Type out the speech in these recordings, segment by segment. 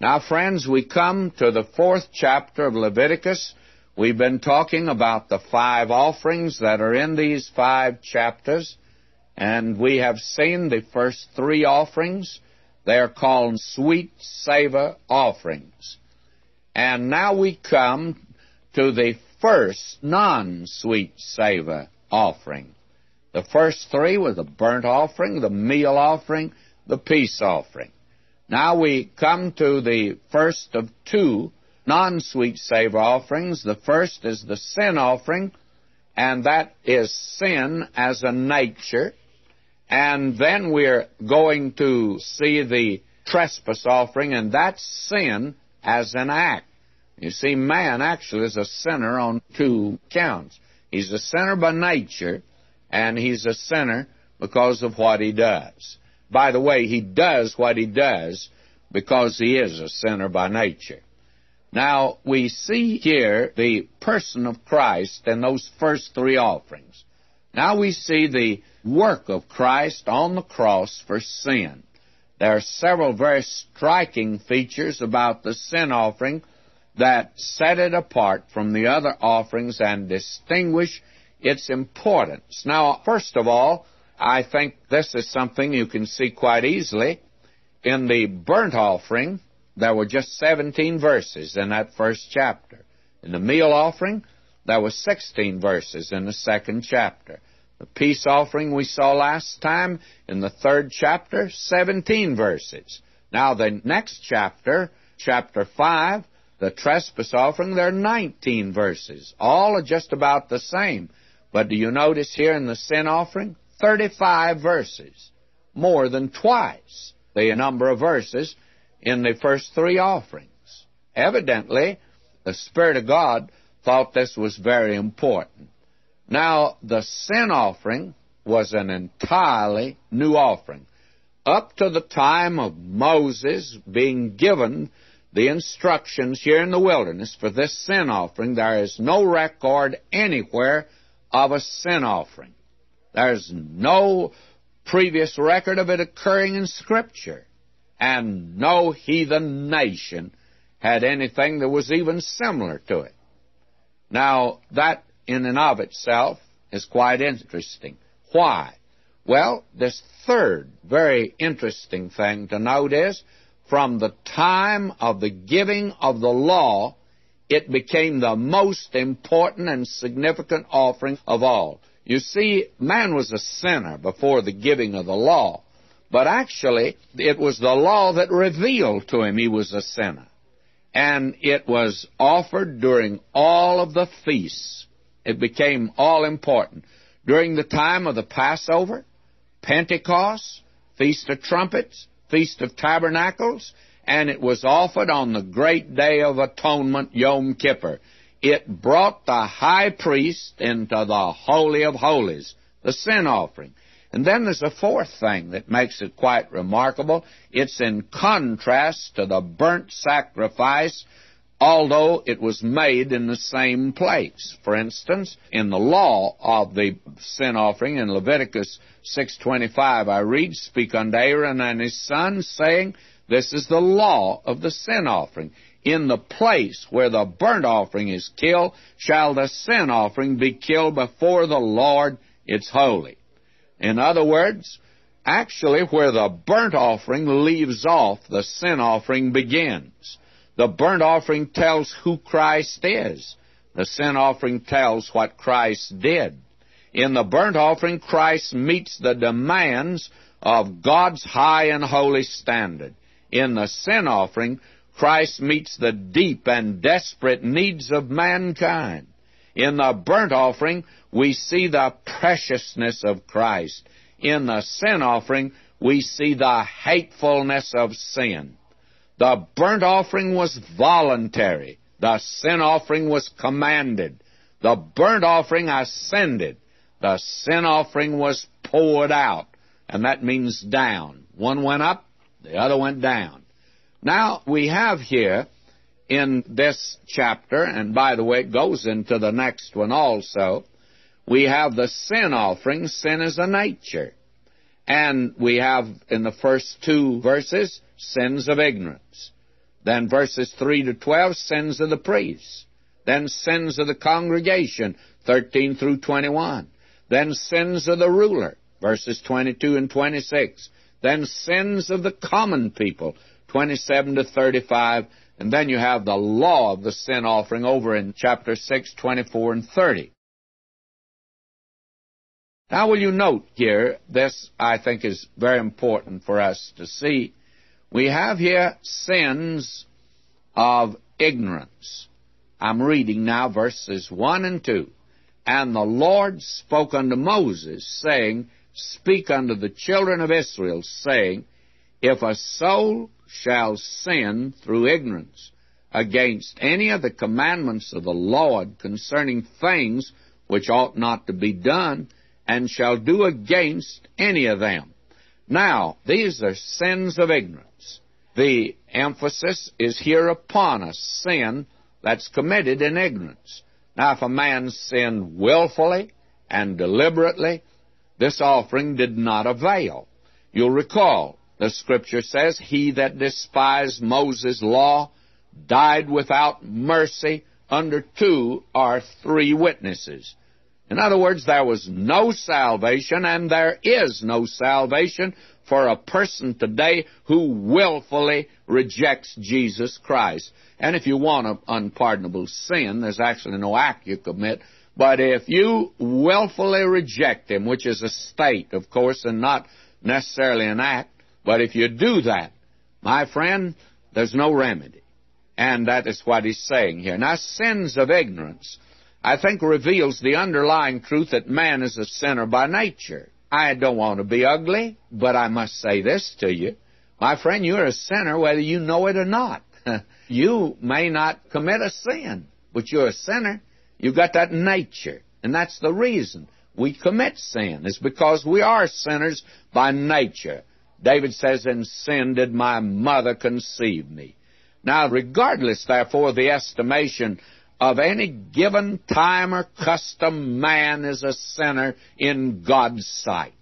Now, friends, we come to the fourth chapter of Leviticus. We've been talking about the five offerings that are in these five chapters, and we have seen the first three offerings. They are called sweet savor offerings. And now we come to the first non sweet savor offering. The first three were the burnt offering, the meal offering, the peace offering. Now we come to the first of two non sweet savor offerings. The first is the sin offering, and that is sin as a nature. And then we're going to see the trespass offering, and that's sin as an act. You see, man actually is a sinner on two counts. He's a sinner by nature, and he's a sinner because of what he does. By the way, he does what he does because he is a sinner by nature. Now, we see here the person of Christ in those first three offerings. Now we see the work of Christ on the cross for sin. There are several very striking features about the sin offering that set it apart from the other offerings and distinguish its importance. Now, first of all, I think this is something you can see quite easily. In the burnt offering, there were just 17 verses in that first chapter. In the meal offering, there were 16 verses in the second chapter. The peace offering we saw last time in the third chapter, 17 verses. Now, the next chapter, chapter 5, the trespass offering, there are 19 verses. All are just about the same. But do you notice here in the sin offering? 35 verses. More than twice the number of verses in the first three offerings. Evidently, the Spirit of God thought this was very important. Now, the sin offering was an entirely new offering. Up to the time of Moses being given the instructions here in the wilderness for this sin offering, there is no record anywhere of a sin offering. There's no previous record of it occurring in Scripture. And no heathen nation had anything that was even similar to it. Now, that in and of itself is quite interesting. Why? Well, this third very interesting thing to note is from the time of the giving of the law, it became the most important and significant offering of all. You see, man was a sinner before the giving of the law, but actually, it was the law that revealed to him he was a sinner. And it was offered during all of the feasts. It became all important. During the time of the Passover, Pentecost, Feast of Trumpets, Feast of Tabernacles, and it was offered on the great day of atonement, Yom Kippur. It brought the high priest into the Holy of Holies, the sin offering. And then there's a fourth thing that makes it quite remarkable. It's in contrast to the burnt sacrifice, although it was made in the same place. For instance, in the law of the sin offering in Leviticus 6:25, I read, "Speak unto Aaron and his sons, saying, This is the law of the sin offering." In the place where the burnt offering is killed, shall the sin offering be killed before the Lord. It's holy. In other words, actually, where the burnt offering leaves off, the sin offering begins. The burnt offering tells who Christ is. The sin offering tells what Christ did. In the burnt offering, Christ meets the demands of God's high and holy standard. In the sin offering, Christ meets the deep and desperate needs of mankind. In the burnt offering, we see the preciousness of Christ. In the sin offering, we see the hatefulness of sin. The burnt offering was voluntary. The sin offering was commanded. The burnt offering ascended. The sin offering was poured out. And that means down. One went up, the other went down. Now, we have here in this chapter, and by the way, it goes into the next one also, we have the sin offering. Sin is a nature. And we have in the first two verses, sins of ignorance. Then verses 3 to 12, sins of the priests. Then sins of the congregation, 13 through 21. Then sins of the ruler, verses 22 and 26. Then sins of the common people, 27 to 35. And then you have the law of the sin offering over in chapter 6, 24 and 30. Now, will you note here, this I think is very important for us to see. We have here sins of ignorance. I'm reading now verses 1 and 2. And the Lord spoke unto Moses, saying, Speak unto the children of Israel, saying, If a soul shall sin through ignorance against any of the commandments of the Lord concerning things which ought not to be done, and shall do against any of them. Now, these are sins of ignorance. The emphasis is here upon a sin that's committed in ignorance. Now, if a man sinned willfully and deliberately, this offering did not avail. You'll recall, the scripture says, He that despised Moses' law died without mercy under two or three witnesses. In other words, there was no salvation, and there is no salvation for a person today who willfully rejects Jesus Christ. And if you want an unpardonable sin, there's actually no act you commit. But if you willfully reject Him, which is a state, of course, and not necessarily an act, but if you do that, my friend, there's no remedy. And that is what He's saying here. Now, sins of ignorance I think reveals the underlying truth that man is a sinner by nature. I don't want to be ugly, but I must say this to you. My friend, you're a sinner whether you know it or not. you may not commit a sin, but you're a sinner. You've got that nature. And that's the reason we commit sin, is because we are sinners by nature. David says, In sin did my mother conceive me. Now, regardless, therefore, the estimation of any given time or custom, man is a sinner in God's sight.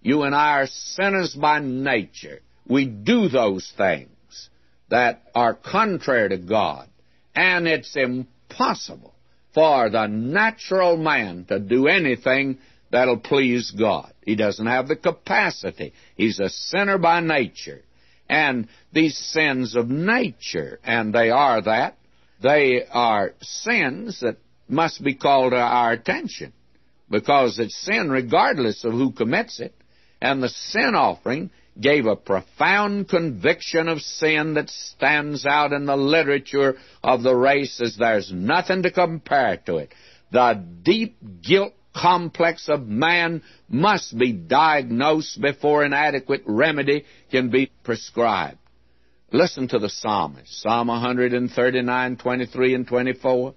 You and I are sinners by nature. We do those things that are contrary to God. And it's impossible for the natural man to do anything that'll please God. He doesn't have the capacity. He's a sinner by nature. And these sins of nature, and they are that, they are sins that must be called to our attention because it's sin regardless of who commits it. And the sin offering gave a profound conviction of sin that stands out in the literature of the race as there's nothing to compare to it. The deep guilt complex of man must be diagnosed before an adequate remedy can be prescribed. Listen to the psalmist, Psalm 139, 23 and 24.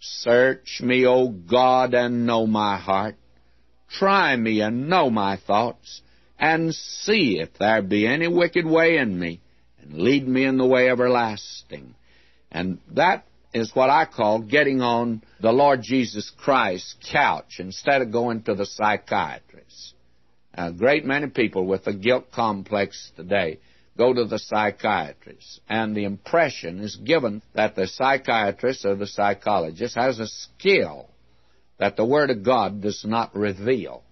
Search me, O God, and know my heart. Try me and know my thoughts, and see if there be any wicked way in me, and lead me in the way everlasting. And that is what I call getting on the Lord Jesus Christ's couch instead of going to the psychiatrist. A great many people with a guilt complex today go to the psychiatrist. And the impression is given that the psychiatrist or the psychologist has a skill that the Word of God does not reveal.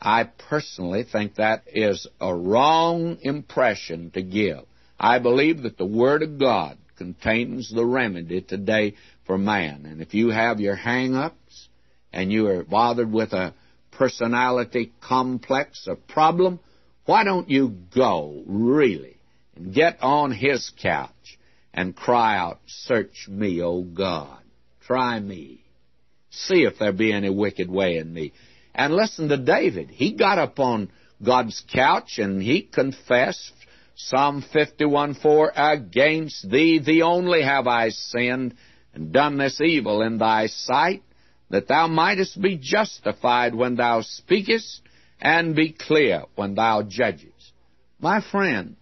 I personally think that is a wrong impression to give. I believe that the Word of God contains the remedy today for man. And if you have your hang ups and you are bothered with a personality complex, a problem, why don't you go really and get on his couch and cry out, Search me, O God. Try me. See if there be any wicked way in me. And listen to David. He got up on God's couch and he confessed Psalm 51:4 Against thee, thee only have I sinned and done this evil in thy sight, that thou mightest be justified when thou speakest and be clear when thou judgest. My friend,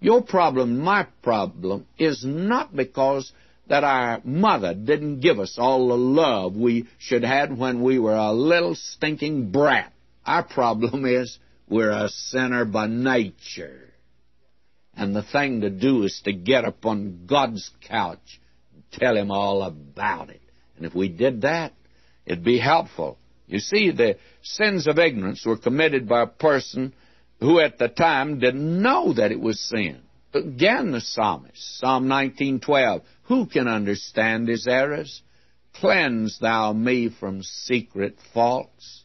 your problem, my problem, is not because that our mother didn't give us all the love we should had when we were a little stinking brat. Our problem is we're a sinner by nature. And the thing to do is to get up on God's couch and tell Him all about it. And if we did that, it'd be helpful. You see, the sins of ignorance were committed by a person who at the time didn't know that it was sin. Again, the psalmist, Psalm 19:12, who can understand his errors? Cleanse thou me from secret faults.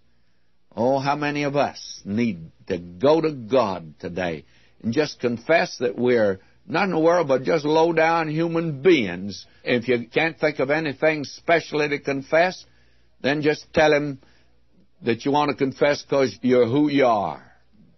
Oh, how many of us need to go to God today and just confess that we're not in the world, but just low down human beings. If you can't think of anything specially to confess, then just tell Him that you want to confess because you're who you are.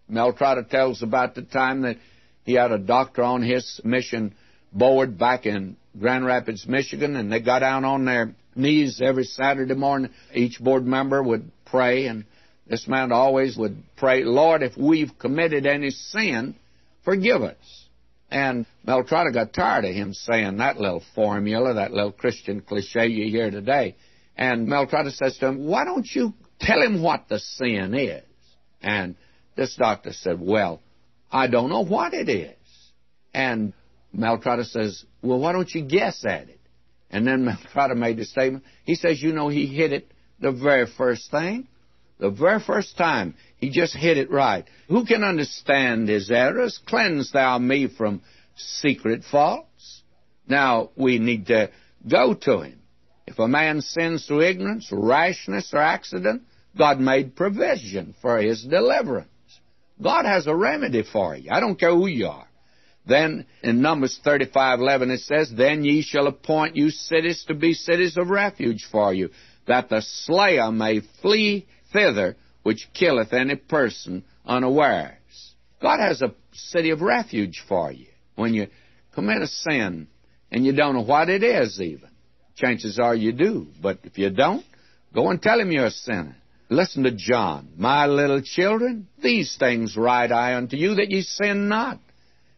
Mel Trotter tells about the time that he had a doctor on his mission board back in Grand Rapids, Michigan, and they got down on their knees every Saturday morning. Each board member would pray, and this man always would pray, Lord, if we've committed any sin, forgive us. And Mel Trotter got tired of him saying that little formula, that little Christian cliche you hear today. And Mel Trotter says to him, Why don't you tell him what the sin is? And this doctor said, Well, I don't know what it is. And Mel Trotter says, Well, why don't you guess at it? And then Mel Trotter made the statement. He says, You know, he hit it the very first thing. The very first time, he just hit it right. Who can understand his errors? Cleanse thou me from secret faults. Now, we need to go to him. If a man sins through ignorance, rashness, or accident, God made provision for his deliverance. God has a remedy for you. I don't care who you are. Then in Numbers 35:11 it says, "Then ye shall appoint you cities to be cities of refuge for you, that the slayer may flee thither which killeth any person unawares." God has a city of refuge for you when you commit a sin and you don't know what it is even. Chances are you do, but if you don't, go and tell him you're a sinner. Listen to John. My little children, these things write I unto you that ye sin not.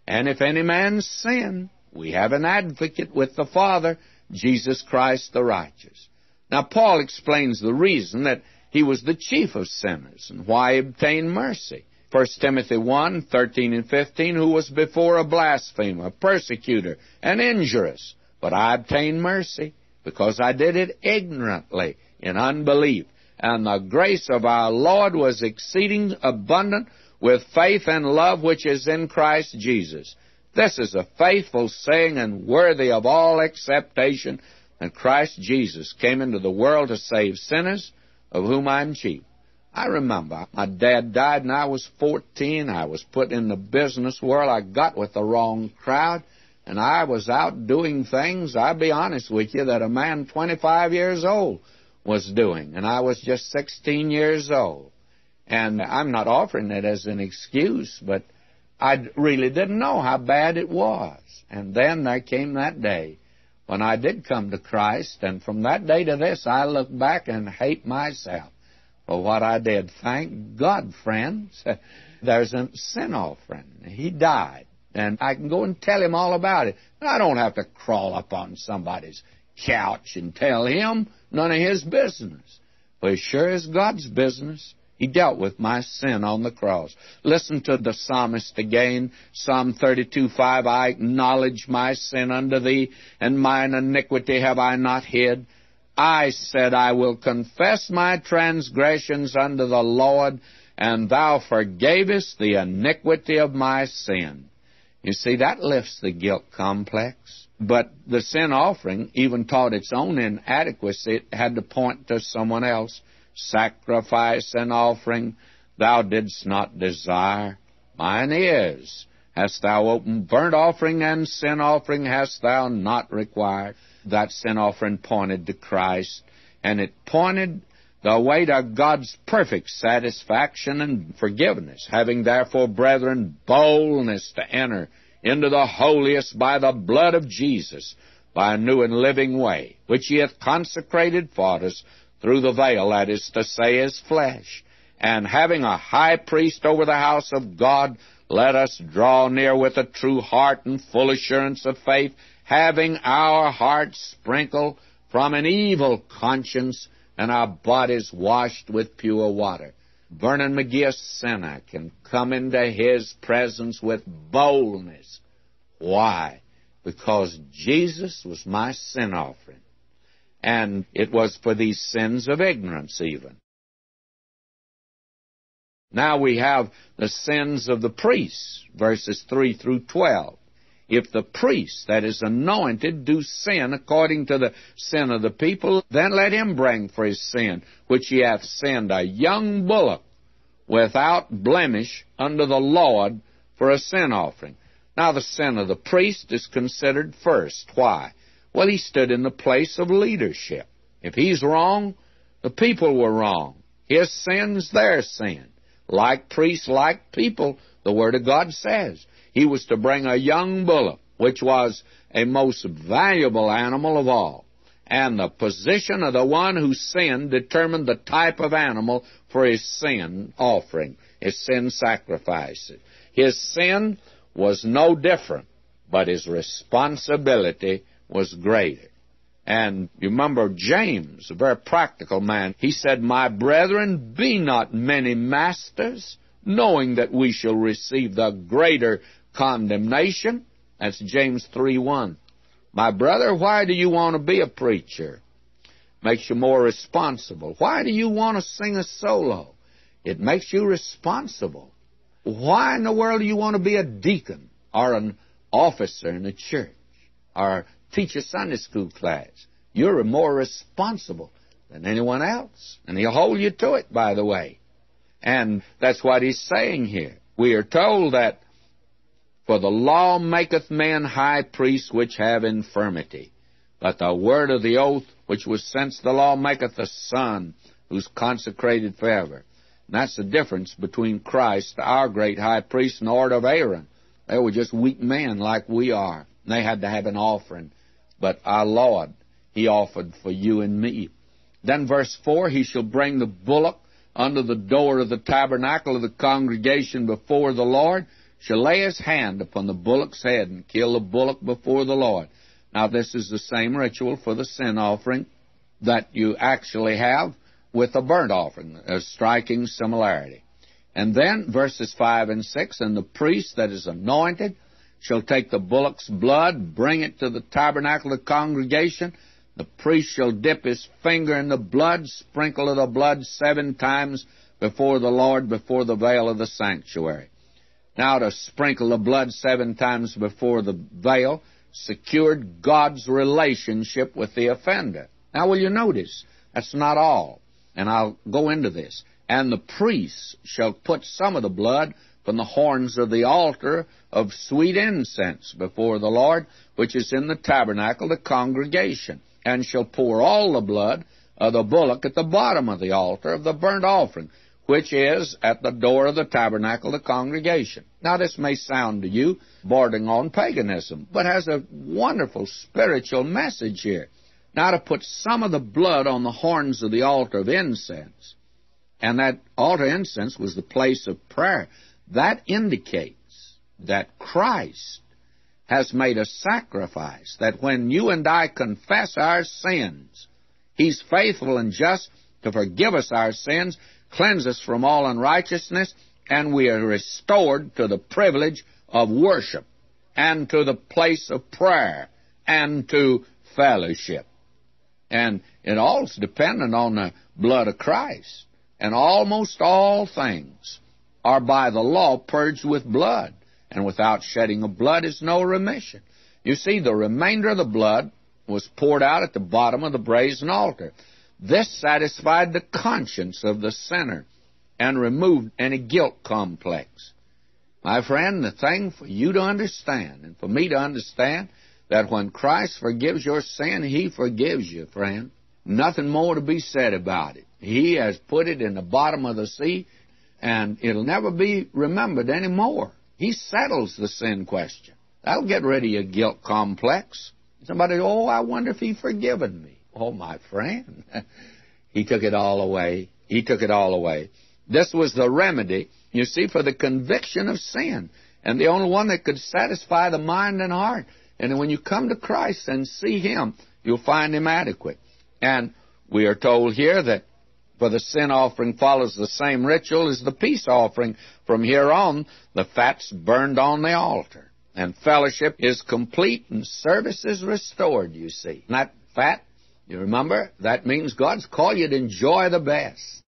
And if any man sin, we have an advocate with the Father, Jesus Christ the righteous. Now, Paul explains the reason that he was the chief of sinners and why obtain mercy. 1 Timothy 1 13 and 15, who was before a blasphemer, a persecutor, and injurious. But I obtained mercy because I did it ignorantly in unbelief. And the grace of our Lord was exceeding abundant with faith and love which is in Christ Jesus. This is a faithful saying and worthy of all acceptation that Christ Jesus came into the world to save sinners, of whom I'm chief. I remember my dad died and I was 14. I was put in the business world. I got with the wrong crowd and I was out doing things, I'll be honest with you, that a man 25 years old was doing. And I was just 16 years old. And I'm not offering it as an excuse, but I really didn't know how bad it was. And then there came that day when I did come to Christ, and from that day to this, I look back and hate myself for what I did. Thank God, friends, there's a sin offering. He died, and I can go and tell him all about it. I don't have to crawl up on somebody's couch and tell him none of his business. But it sure is God's business. He dealt with my sin on the cross. Listen to the psalmist again, Psalm 32 5. I acknowledge my sin unto thee, and mine iniquity have I not hid. I said, I will confess my transgressions unto the Lord, and thou forgavest the iniquity of my sin. You see, that lifts the guilt complex. But the sin offering even taught its own inadequacy. It had to point to someone else sacrifice and offering thou didst not desire. Mine is. Hast thou opened burnt offering and sin offering hast thou not required? That sin offering pointed to Christ, and it pointed the way to God's perfect satisfaction and forgiveness, having therefore, brethren, boldness to enter into the holiest by the blood of Jesus, by a new and living way, which he hath consecrated for us through the veil, that is to say, his flesh. And having a high priest over the house of God, let us draw near with a true heart and full assurance of faith, having our hearts sprinkled from an evil conscience and our bodies washed with pure water. Vernon McGee, a sinner, can come into his presence with boldness Why? Because Jesus was my sin offering. And it was for these sins of ignorance, even. Now we have the sins of the priests, verses 3 through 12. If the priest that is anointed do sin according to the sin of the people, then let him bring for his sin, which he hath sinned, a young bullock without blemish unto the Lord for a sin offering. Now the sin of the priest is considered first. Why? Well, he stood in the place of leadership. If he's wrong, the people were wrong. His sin's their sin. Like priests, like people, the Word of God says. He was to bring a young bullock, which was a most valuable animal of all. And the position of the one who sinned determined the type of animal for his sin offering, his sin sacrifice. His sin was no different, but his responsibility was greater. And you remember James, a very practical man, he said, My brethren, be not many masters, knowing that we shall receive the greater condemnation. That's James 3 1. My brother, why do you want to be a preacher? Makes you more responsible. Why do you want to sing a solo? It makes you responsible. Why in the world do you want to be a deacon or an officer in a church or teach a Sunday school class? You're more responsible than anyone else. And he'll hold you to it, by the way. And that's what he's saying here. We are told that for the law maketh men high priests which have infirmity. But the word of the oath which was since the law maketh a son who's consecrated forever. And that's the difference between Christ, our great high priest, and the order of Aaron. They were just weak men like we are. They had to have an offering. But our Lord, He offered for you and me. Then verse 4, He shall bring the bullock under the door of the tabernacle of the congregation before the Lord, shall lay his hand upon the bullock's head and kill the bullock before the Lord. Now, this is the same ritual for the sin offering that you actually have with a burnt offering, a striking similarity. And then, verses 5 and 6, and the priest that is anointed shall take the bullock's blood, bring it to the tabernacle of the congregation. The priest shall dip his finger in the blood, sprinkle of the blood seven times before the Lord, before the veil of the sanctuary. Now, to sprinkle the blood seven times before the veil secured God's relationship with the offender. Now, will you notice? That's not all. And I'll go into this. And the priest shall put some of the blood from the horns of the altar of sweet incense before the Lord, which is in the tabernacle, the congregation, and shall pour all the blood of the bullock at the bottom of the altar of the burnt offering which is at the door of the tabernacle, the congregation. Now, this may sound to you bordering on paganism, but has a wonderful spiritual message here. Now, to put some of the blood on the horns of the altar of incense, and that altar incense was the place of prayer, that indicates that Christ has made a sacrifice, that when you and I confess our sins, He's faithful and just to forgive us our sins cleanse us from all unrighteousness, and we are restored to the privilege of worship and to the place of prayer and to fellowship. And it all's dependent on the blood of Christ. And almost all things are by the law purged with blood, and without shedding of blood is no remission. You see, the remainder of the blood was poured out at the bottom of the brazen altar. This satisfied the conscience of the sinner and removed any guilt complex. My friend, the thing for you to understand and for me to understand that when Christ forgives your sin, He forgives you, friend. Nothing more to be said about it. He has put it in the bottom of the sea and it'll never be remembered anymore. He settles the sin question. That'll get rid of your guilt complex. Somebody, oh, I wonder if He forgiven me. Oh, my friend. he took it all away. He took it all away. This was the remedy, you see, for the conviction of sin. And the only one that could satisfy the mind and heart. And when you come to Christ and see Him, you'll find Him adequate. And we are told here that for the sin offering follows the same ritual as the peace offering. From here on, the fat's burned on the altar. and fellowship is complete and service is restored, you see. Not fat. You remember? That means God's called you to enjoy the best.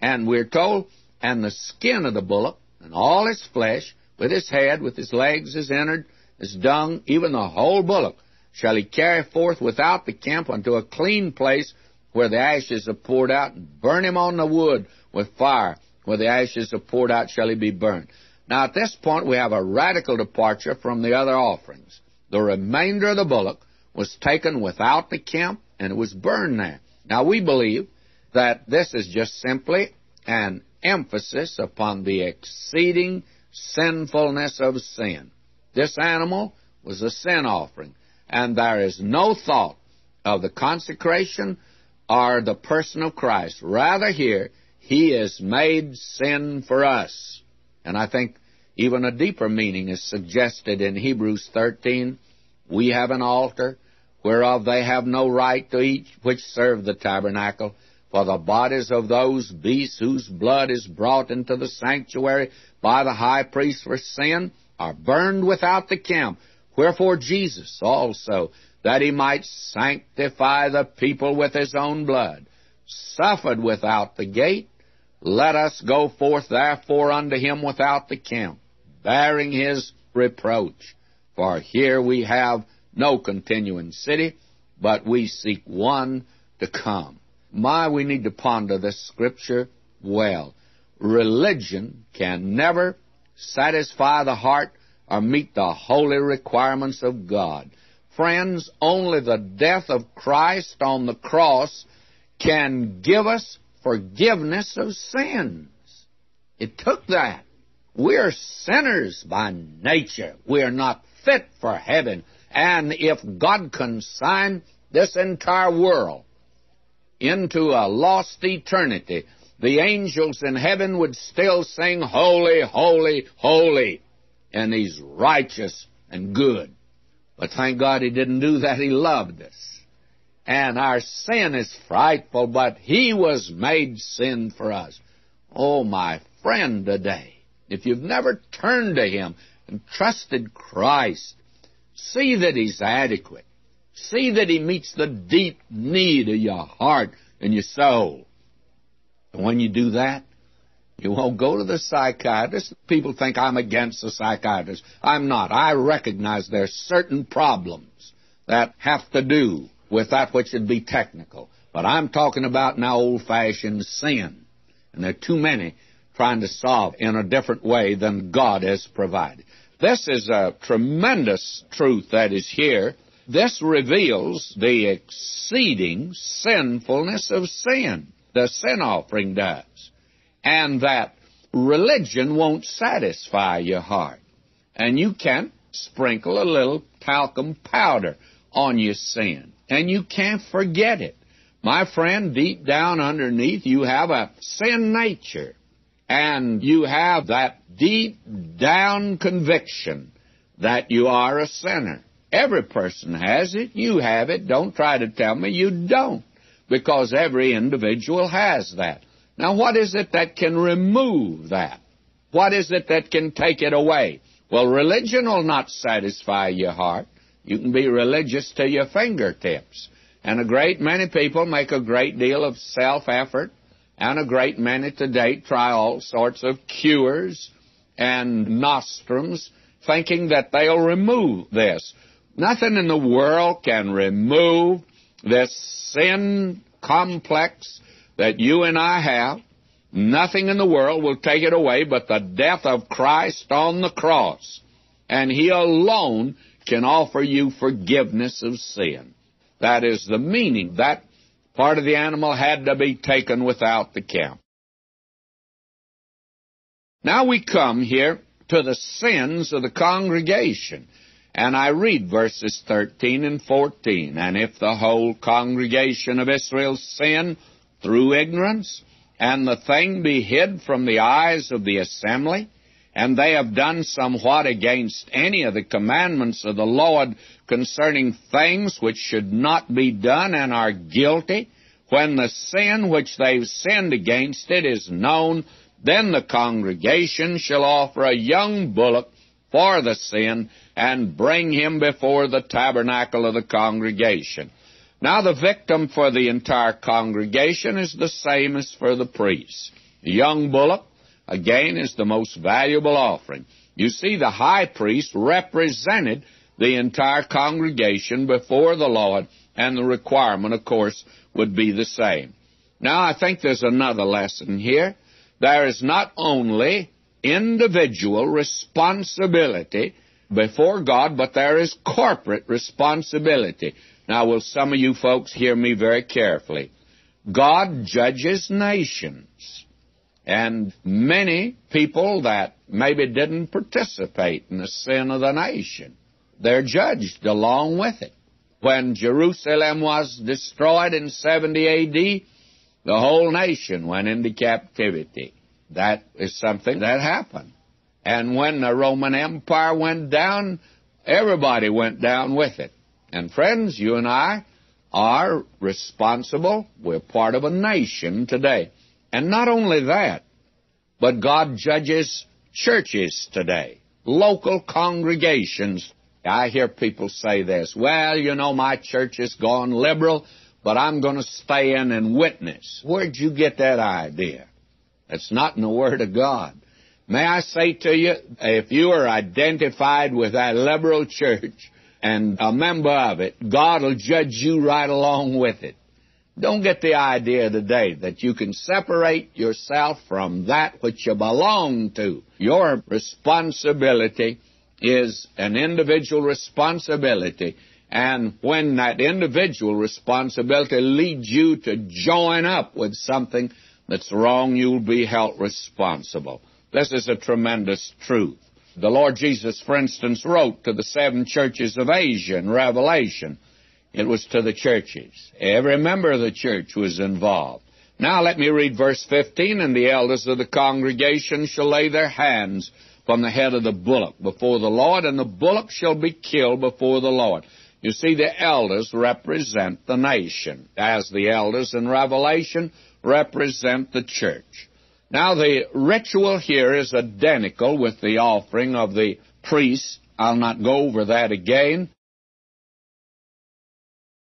And we're told, and the skin of the bullock, and all its flesh, with his head, with his legs, his innard, his dung, even the whole bullock, shall he carry forth without the camp unto a clean place where the ashes are poured out, and burn him on the wood with fire. Where the ashes are poured out shall he be burned. Now, at this point, we have a radical departure from the other offerings. The remainder of the bullock was taken without the camp, and it was burned there. Now, we believe that this is just simply an emphasis upon the exceeding sinfulness of sin. This animal was a sin offering, and there is no thought of the consecration or the person of Christ. Rather, here, he is made sin for us. And I think even a deeper meaning is suggested in Hebrews 13. We have an altar whereof they have no right to eat which serve the tabernacle. For the bodies of those beasts whose blood is brought into the sanctuary by the high priest for sin are burned without the camp. Wherefore Jesus also, that he might sanctify the people with his own blood, suffered without the gate. Let us go forth therefore unto him without the camp, bearing his reproach. For here we have no continuing city, but we seek one to come. My, we need to ponder this scripture well. Religion can never satisfy the heart or meet the holy requirements of God. Friends, only the death of Christ on the cross can give us forgiveness of sins. It took that. We're sinners by nature. We're not fit for heaven. And if God consigned this entire world into a lost eternity, the angels in heaven would still sing, Holy, Holy, Holy. And He's righteous and good. But thank God He didn't do that. He loved us. And our sin is frightful, but He was made sin for us. Oh, my friend today, if you've never turned to Him and trusted Christ, see that He's adequate. See that He meets the deep need of your heart and your soul. And when you do that, you won't go to the psychiatrist. People think I'm against the psychiatrist. I'm not. I recognize there's certain problems that have to do with that which would be technical. But I'm talking about now old fashioned sin. And there are too many trying to solve in a different way than God has provided. This is a tremendous truth that is here. This reveals the exceeding sinfulness of sin. The sin offering does. And that religion won't satisfy your heart. And you can't sprinkle a little talcum powder on your sin and you can't forget it. My friend, deep down underneath, you have a sin nature, and you have that deep down conviction that you are a sinner. Every person has it. You have it. Don't try to tell me you don't, because every individual has that. Now, what is it that can remove that? What is it that can take it away? Well, religion will not satisfy your heart. You can be religious to your fingertips. And a great many people make a great deal of self effort, and a great many today try all sorts of cures and nostrums, thinking that they'll remove this. Nothing in the world can remove this sin complex that you and I have. Nothing in the world will take it away but the death of Christ on the cross. And He alone can offer you forgiveness of sin. That is the meaning. That part of the animal had to be taken without the camp. Now we come here to the sins of the congregation. And I read verses 13 and 14. And if the whole congregation of Israel sin through ignorance, and the thing be hid from the eyes of the assembly, and they have done somewhat against any of the commandments of the Lord concerning things which should not be done and are guilty, when the sin which they've sinned against it is known, Then the congregation shall offer a young bullock for the sin and bring him before the tabernacle of the congregation. Now the victim for the entire congregation is the same as for the priest. The young bullock, again, is the most valuable offering. You see, the high priest represented the entire congregation before the Lord, and the requirement, of course, would be the same. Now, I think there's another lesson here. There is not only individual responsibility before God, but there is corporate responsibility. Now, will some of you folks hear me very carefully? God judges nations. And many people that maybe didn't participate in the sin of the nation, they're judged along with it. When Jerusalem was destroyed in 70 AD, the whole nation went into captivity. That is something that happened. And when the Roman Empire went down, everybody went down with it. And friends, you and I are responsible. We're part of a nation today. And not only that, but God judges churches today, local congregations. I hear people say this, well, you know, my church has gone liberal, but I'm going to stay in and witness. Where'd you get that idea? It's not in the Word of God. May I say to you, if you are identified with that liberal church and a member of it, God will judge you right along with it. Don't get the idea today that you can separate yourself from that which you belong to. Your responsibility is an individual responsibility. And when that individual responsibility leads you to join up with something that's wrong, you'll be held responsible. This is a tremendous truth. The Lord Jesus, for instance, wrote to the seven churches of Asia in Revelation. It was to the churches. Every member of the church was involved. Now let me read verse 15. And the elders of the congregation shall lay their hands from the head of the bullock before the Lord, and the bullock shall be killed before the Lord. You see, the elders represent the nation, as the elders in Revelation represent the church. Now, the ritual here is identical with the offering of the priests. I'll not go over that again.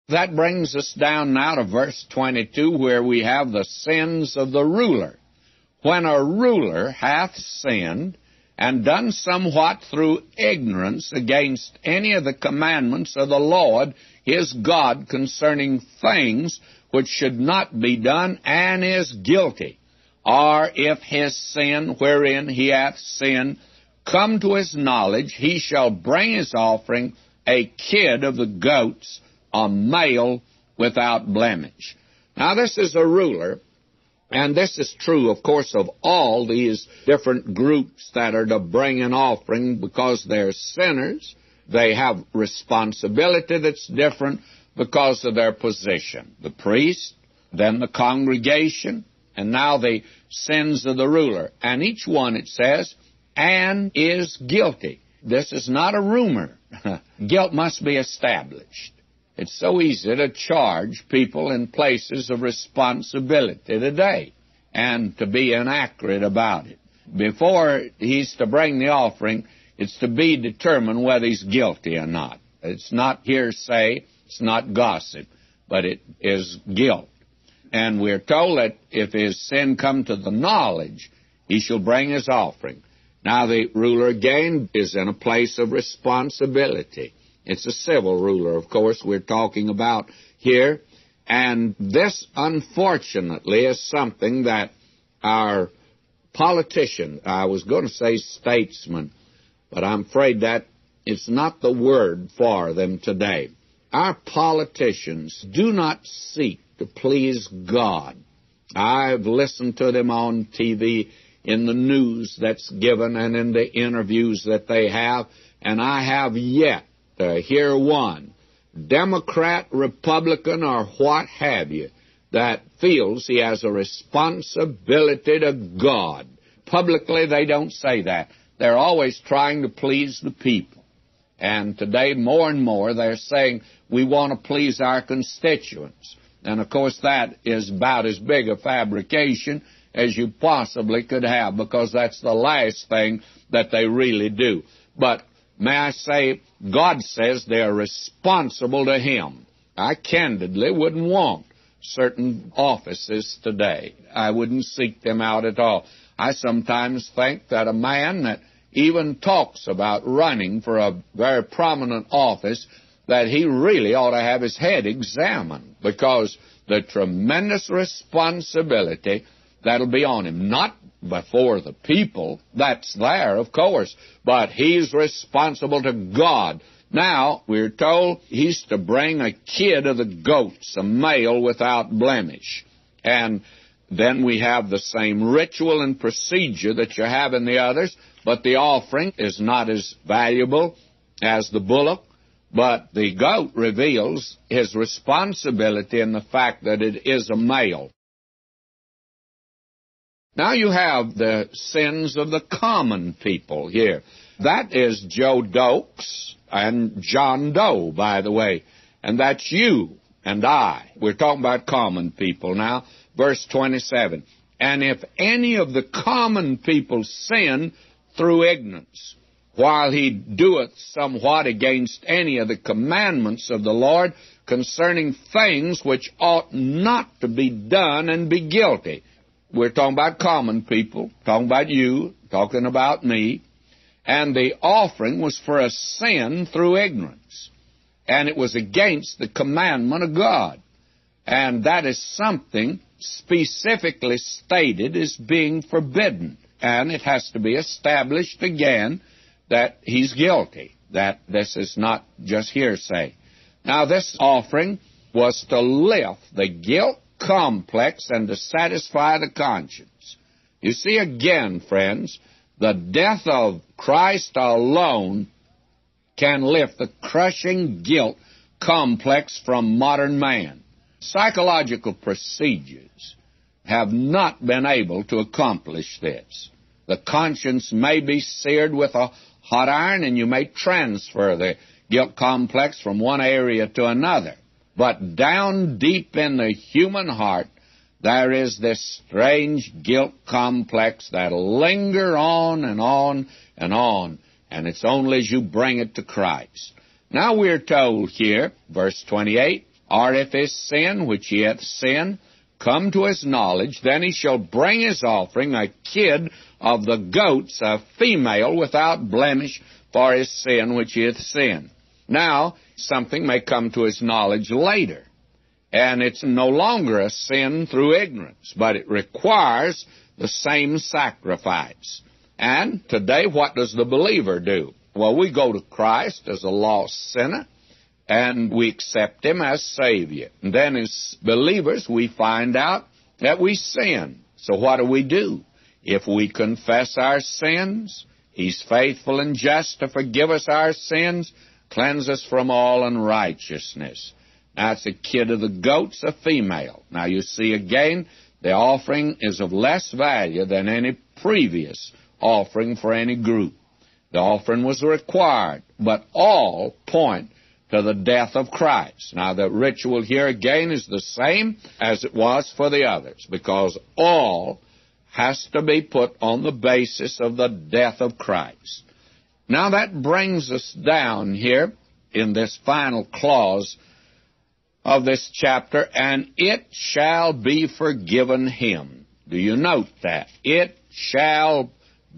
That brings us down now to verse 22, where we have the sins of the ruler. When a ruler hath sinned, and done somewhat through ignorance against any of the commandments of the Lord his God concerning things which should not be done, and is guilty. Or if his sin wherein he hath sinned come to his knowledge, he shall bring his offering a kid of the goats, a male without blemish. Now this is a ruler and this is true, of course, of all these different groups that are to bring an offering because they're sinners. They have responsibility that's different because of their position. The priest, then the congregation, and now the sins of the ruler. And each one, it says, and is guilty. This is not a rumor. Guilt must be established. It's so easy to charge people in places of responsibility today and to be inaccurate about it. Before he's to bring the offering, it's to be determined whether he's guilty or not. It's not hearsay, it's not gossip, but it is guilt. And we're told that if his sin come to the knowledge, he shall bring his offering. Now the ruler again is in a place of responsibility. It's a civil ruler, of course, we're talking about here. And this, unfortunately, is something that our politicians, I was going to say statesmen, but I'm afraid that it's not the word for them today. Our politicians do not seek to please God. I've listened to them on TV in the news that's given and in the interviews that they have, and I have yet to hear one, Democrat, Republican, or what have you, that feels he has a responsibility to God. Publicly, they don't say that. They're always trying to please the people. And today, more and more, they're saying we want to please our constituents. And of course, that is about as big a fabrication as you possibly could have because that's the last thing that they really do. But may I say, God says they're responsible to Him. I candidly wouldn't want certain offices today. I wouldn't seek them out at all. I sometimes think that a man that even talks about running for a very prominent office, that he really ought to have his head examined because the tremendous responsibility that'll be on him, not before the people, that's there, of course, but he's responsible to God. Now, we're told he's to bring a kid of the goats, a male without blemish. And then we have the same ritual and procedure that you have in the others, but the offering is not as valuable as the bullock. But the goat reveals his responsibility in the fact that it is a male. Now you have the sins of the common people here. That is Joe Doakes and John Doe, by the way. And that's you and I. We're talking about common people now. Verse 27. And if any of the common people sin through ignorance, while he doeth somewhat against any of the commandments of the Lord concerning things which ought not to be done and be guilty. We're talking about common people, talking about you, talking about me. And the offering was for a sin through ignorance. And it was against the commandment of God. And that is something specifically stated as being forbidden. And it has to be established again that he's guilty, that this is not just hearsay. Now, this offering was to lift the guilt complex and to satisfy the conscience. You see, again, friends, the death of Christ alone can lift the crushing guilt complex from modern man. Psychological procedures have not been able to accomplish this. The conscience may be seared with a hot iron and you may transfer the guilt complex from one area to another. But down deep in the human heart, there is this strange guilt complex that'll linger on and on and on, and it's only as you bring it to Christ. Now we're told here, verse 28, Or if his sin, which he hath sinned, come to his knowledge, then he shall bring his offering, a kid of the goats, a female without blemish, for his sin which he hath sinned. Now, something may come to his knowledge later, and it's no longer a sin through ignorance, but it requires the same sacrifice. And today, what does the believer do? Well, we go to Christ as a lost sinner, and we accept Him as Savior. And then, as believers, we find out that we sin. So, what do we do? If we confess our sins, He's faithful and just to forgive us our sins, cleanse us from all unrighteousness. Now, it's a kid of the goats, a female. Now, you see again, the offering is of less value than any previous offering for any group. The offering was required, but all point to the death of Christ. Now, the ritual here again is the same as it was for the others, because all has to be put on the basis of the death of Christ. Now, that brings us down here in this final clause of this chapter, and it shall be forgiven him. Do you note that? It shall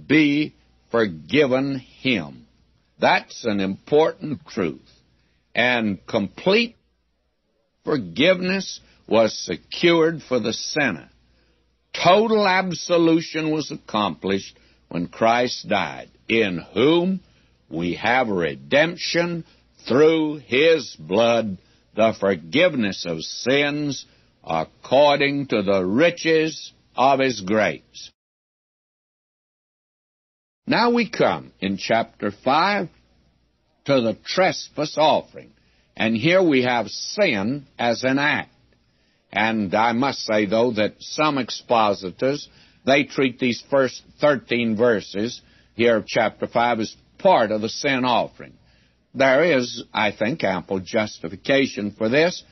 be forgiven him. That's an important truth and complete forgiveness was secured for the sinner. Total absolution was accomplished when Christ died, in whom we have redemption through his blood, the forgiveness of sins according to the riches of his grace. Now we come in chapter 5 to the trespass offering. And here we have sin as an act. And I must say, though, that some expositors, they treat these first 13 verses here of chapter 5 as part of the sin offering. There is, I think, ample justification for this,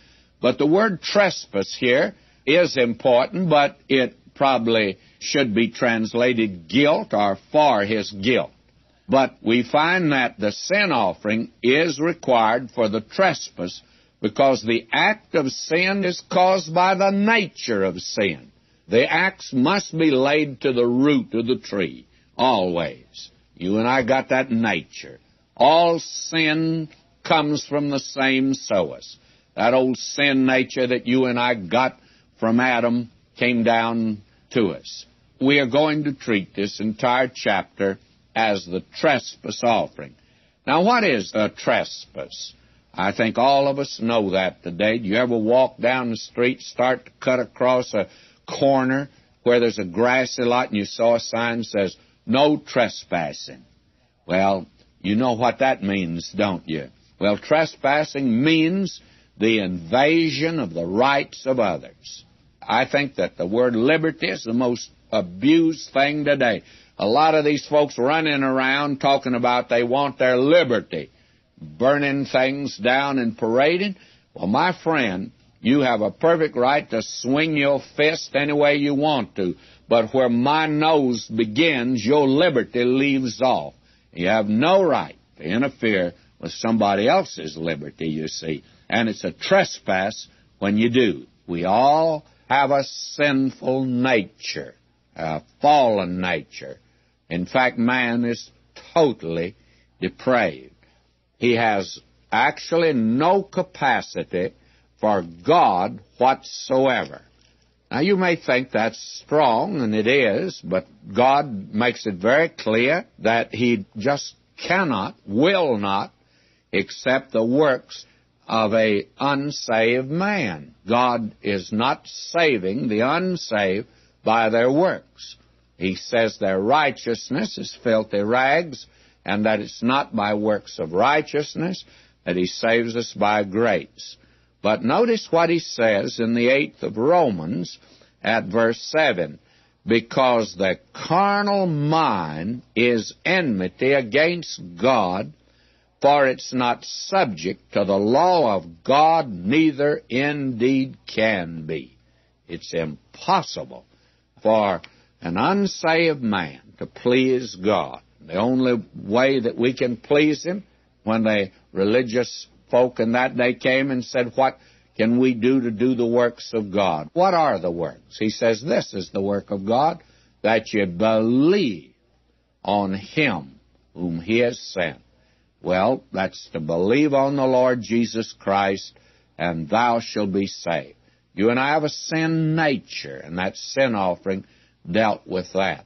but the word trespass here is important, but it probably should be translated guilt or for his guilt. But we find that the sin offering is required for the trespass because the act of sin is caused by the nature of sin. The axe must be laid to the root of the tree, always. You and I got that nature. All sin comes from the same source. That old sin nature that you and I got from Adam came down to us. We are going to treat this entire chapter as the trespass offering. Now, what is a trespass? I think all of us know that today. Do you ever walk down the street, start to cut across a corner where there's a grassy lot and you saw a sign that says, no trespassing? Well, you know what that means, don't you? Well, trespassing means the invasion of the rights of others. I think that the word liberty is the most abused thing today. A lot of these folks running around talking about they want their liberty, burning things down and parading. Well, my friend, you have a perfect right to swing your fist any way you want to, but where my nose begins, your liberty leaves off. You have no right to interfere with somebody else's liberty, you see. And it's a trespass when you do. We all have a sinful nature, a fallen nature. In fact, man is totally depraved. He has actually no capacity for God whatsoever. Now, you may think that's strong, and it is, but God makes it very clear that He just cannot, will not accept the works of a unsaved man. God is not saving the unsaved by their works. He says their righteousness is filthy rags, and that it's not by works of righteousness that He saves us by grace. But notice what He says in the eighth of Romans at verse 7 because the carnal mind is enmity against God for it's not subject to the law of God, neither indeed can be. It's impossible for an unsaved man to please God. The only way that we can please Him, when the religious folk in that day came and said, What can we do to do the works of God? What are the works? He says, This is the work of God, that you believe on Him whom He has sent. Well, that's to believe on the Lord Jesus Christ, and thou shalt be saved. You and I have a sin nature, and that sin offering dealt with that.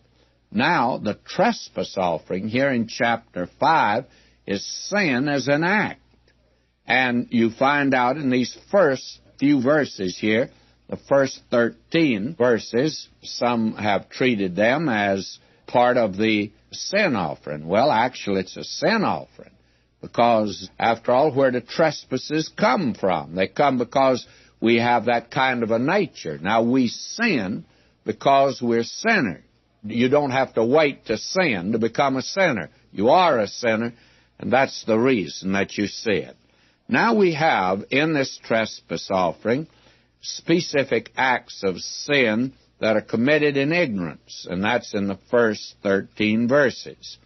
Now, the trespass offering here in chapter 5 is sin as an act. And you find out in these first few verses here, the first 13 verses, some have treated them as part of the sin offering. Well, actually, it's a sin offering. Because, after all, where do trespasses come from? They come because we have that kind of a nature. Now, we sin because we're sinners. You don't have to wait to sin to become a sinner. You are a sinner, and that's the reason that you it. Now we have in this trespass offering specific acts of sin that are committed in ignorance, and that's in the first 13 verses.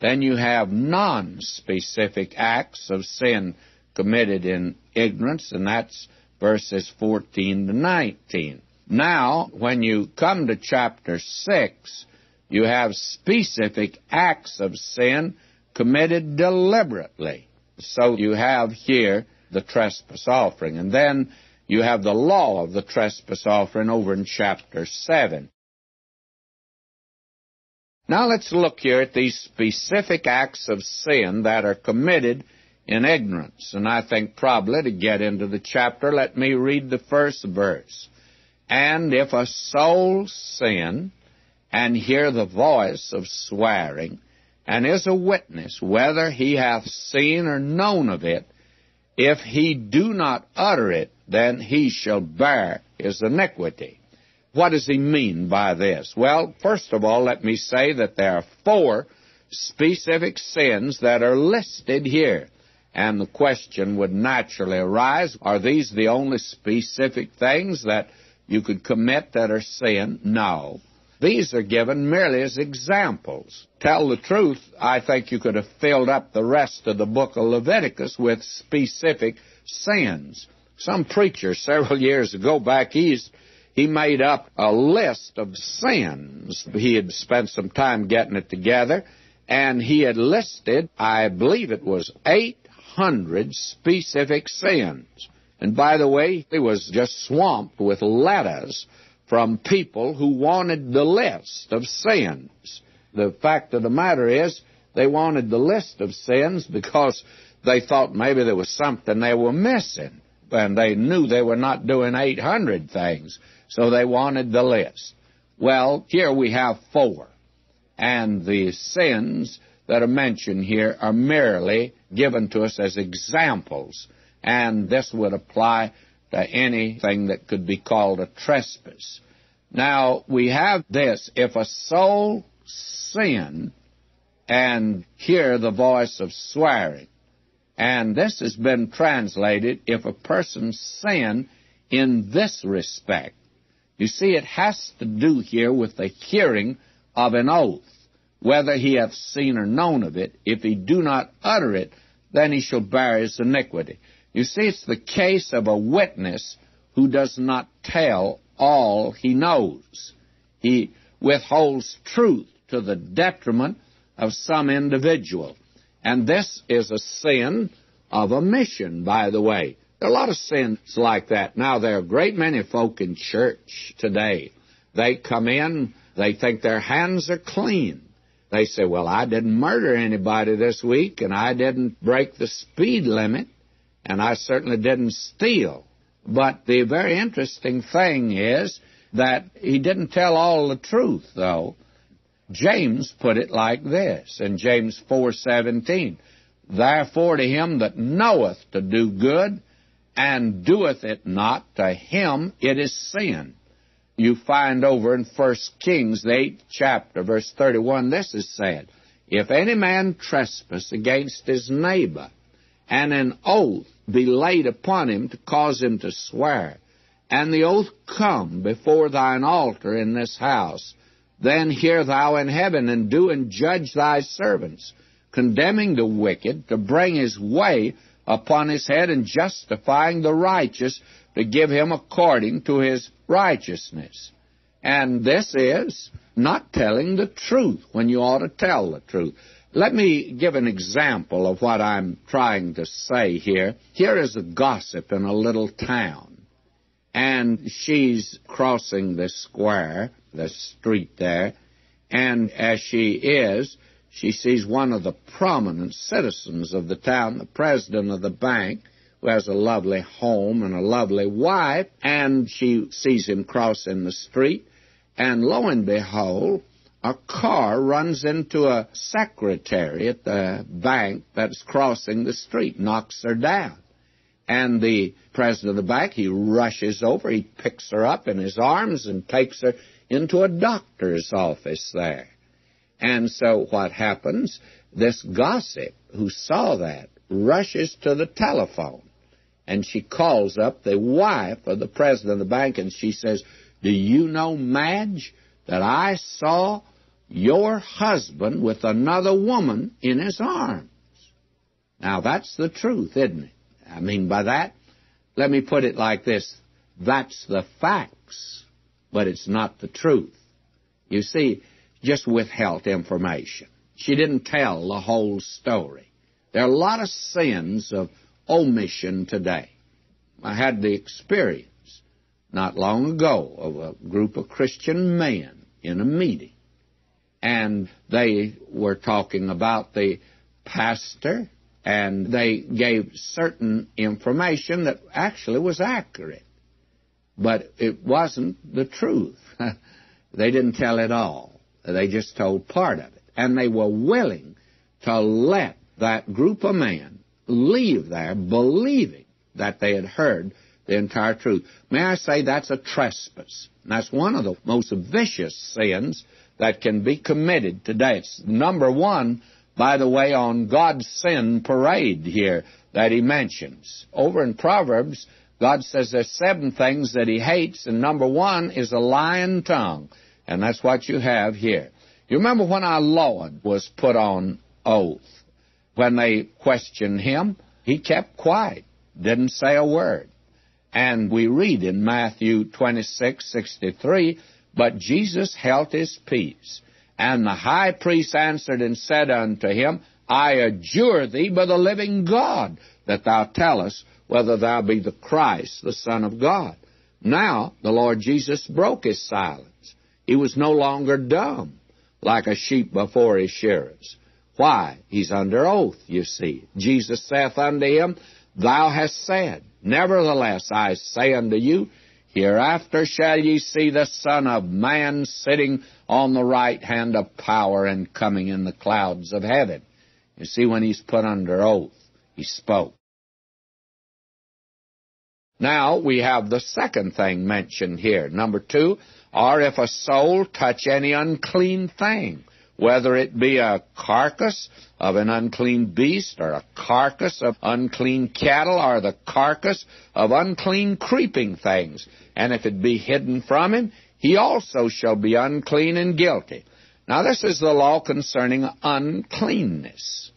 Then you have non-specific acts of sin committed in ignorance, and that's verses 14 to 19. Now, when you come to chapter 6, you have specific acts of sin committed deliberately. So you have here the trespass offering. And then you have the law of the trespass offering over in chapter 7. Now let's look here at these specific acts of sin that are committed in ignorance. And I think probably to get into the chapter, let me read the first verse. And if a soul sin and hear the voice of swearing, and is a witness whether he hath seen or known of it, if he do not utter it, then he shall bear his iniquity. What does he mean by this? Well, first of all, let me say that there are four specific sins that are listed here. And the question would naturally arise are these the only specific things that you could commit that are sin? No. These are given merely as examples. Tell the truth, I think you could have filled up the rest of the book of Leviticus with specific sins. Some preacher several years ago back east, he made up a list of sins. He had spent some time getting it together, and he had listed, I believe it was 800 specific sins. And by the way, it was just swamped with letters from people who wanted the list of sins. The fact of the matter is, they wanted the list of sins because they thought maybe there was something they were missing. And they knew they were not doing 800 things, so they wanted the list. Well, here we have four. And the sins that are mentioned here are merely given to us as examples. And this would apply to anything that could be called a trespass. Now, we have this. If a soul sin and hear the voice of swearing, and this has been translated, if a person sin in this respect. You see, it has to do here with the hearing of an oath, whether he hath seen or known of it. If he do not utter it, then he shall bear his iniquity. You see, it's the case of a witness who does not tell all he knows. He withholds truth to the detriment of some individual. And this is a sin of omission, by the way. There are a lot of sins like that. Now, there are a great many folk in church today. They come in, they think their hands are clean. They say, Well, I didn't murder anybody this week, and I didn't break the speed limit and I certainly didn't steal. But the very interesting thing is that he didn't tell all the truth, though. James put it like this in James 4:17, "Therefore to him that knoweth to do good and doeth it not, to him it is sin." You find over in 1 Kings, the 8th chapter, verse 31, this is said, If any man trespass against his neighbor, and an oath be laid upon him to cause him to swear, and the oath come before thine altar in this house, then hear thou in heaven, and do and judge thy servants, condemning the wicked to bring his way upon his head, and justifying the righteous to give him according to his righteousness. And this is not telling the truth when you ought to tell the truth. Let me give an example of what I'm trying to say here. Here is a gossip in a little town, and she's crossing the square, the street there, and as she is, she sees one of the prominent citizens of the town, the president of the bank, who has a lovely home and a lovely wife, and she sees him crossing the street, and lo and behold, a car runs into a secretary at the bank that's crossing the street, knocks her down. And the president of the bank, he rushes over, he picks her up in his arms and takes her into a doctor's office there. And so what happens? This gossip who saw that rushes to the telephone and she calls up the wife of the president of the bank and she says, Do you know, Madge, that I saw your husband with another woman in his arms. Now, that's the truth, isn't it? I mean, by that, let me put it like this that's the facts, but it's not the truth. You see, just withheld information. She didn't tell the whole story. There are a lot of sins of omission today. I had the experience not long ago of a group of Christian men in a meeting and they were talking about the pastor, and they gave certain information that actually was accurate, but it wasn't the truth. they didn't tell it all. They just told part of it. And they were willing to let that group of men leave there believing that they had heard the entire truth. May I say that's a trespass? And that's one of the most vicious sins that can be committed today. It's number one, by the way, on God's sin parade here that he mentions. Over in Proverbs, God says there's seven things that he hates, and number one is a lying tongue. And that's what you have here. You remember when our Lord was put on oath? When they questioned him, he kept quiet, didn't say a word. And we read in Matthew 26:63, but Jesus held his peace. And the high priest answered and said unto him, I adjure thee by the living God that thou tell us whether thou be the Christ, the Son of God. Now the Lord Jesus broke his silence. He was no longer dumb, like a sheep before his shearers. Why? He's under oath, you see. Jesus saith unto him, Thou hast said, Nevertheless I say unto you, Hereafter shall ye see the Son of Man sitting on the right hand of power and coming in the clouds of heaven. You see, when he's put under oath, he spoke. Now we have the second thing mentioned here. Number two, or if a soul touch any unclean thing, whether it be a carcass of an unclean beast, or a carcass of unclean cattle, or the carcass of unclean creeping things, and if it be hidden from him, he also shall be unclean and guilty. Now this is the law concerning uncleanness.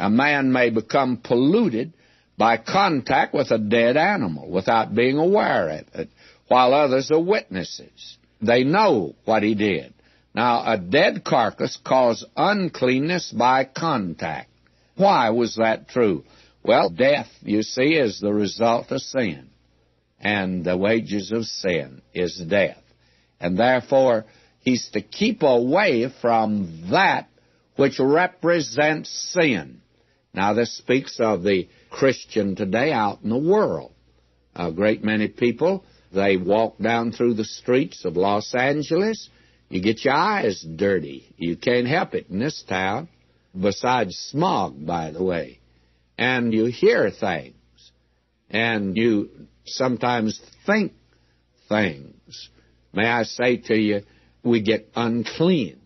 A man may become polluted by contact with a dead animal without being aware of it, while others are witnesses. They know what he did. Now, a dead carcass caused uncleanness by contact. Why was that true? Well, death, you see, is the result of sin. And the wages of sin is death. And therefore, he's to keep away from that which represents sin. Now, this speaks of the Christian today out in the world. A great many people, they walk down through the streets of Los Angeles. You get your eyes dirty. You can't help it in this town, besides smog, by the way. And you hear things. And you sometimes think things. May I say to you, we get unclean.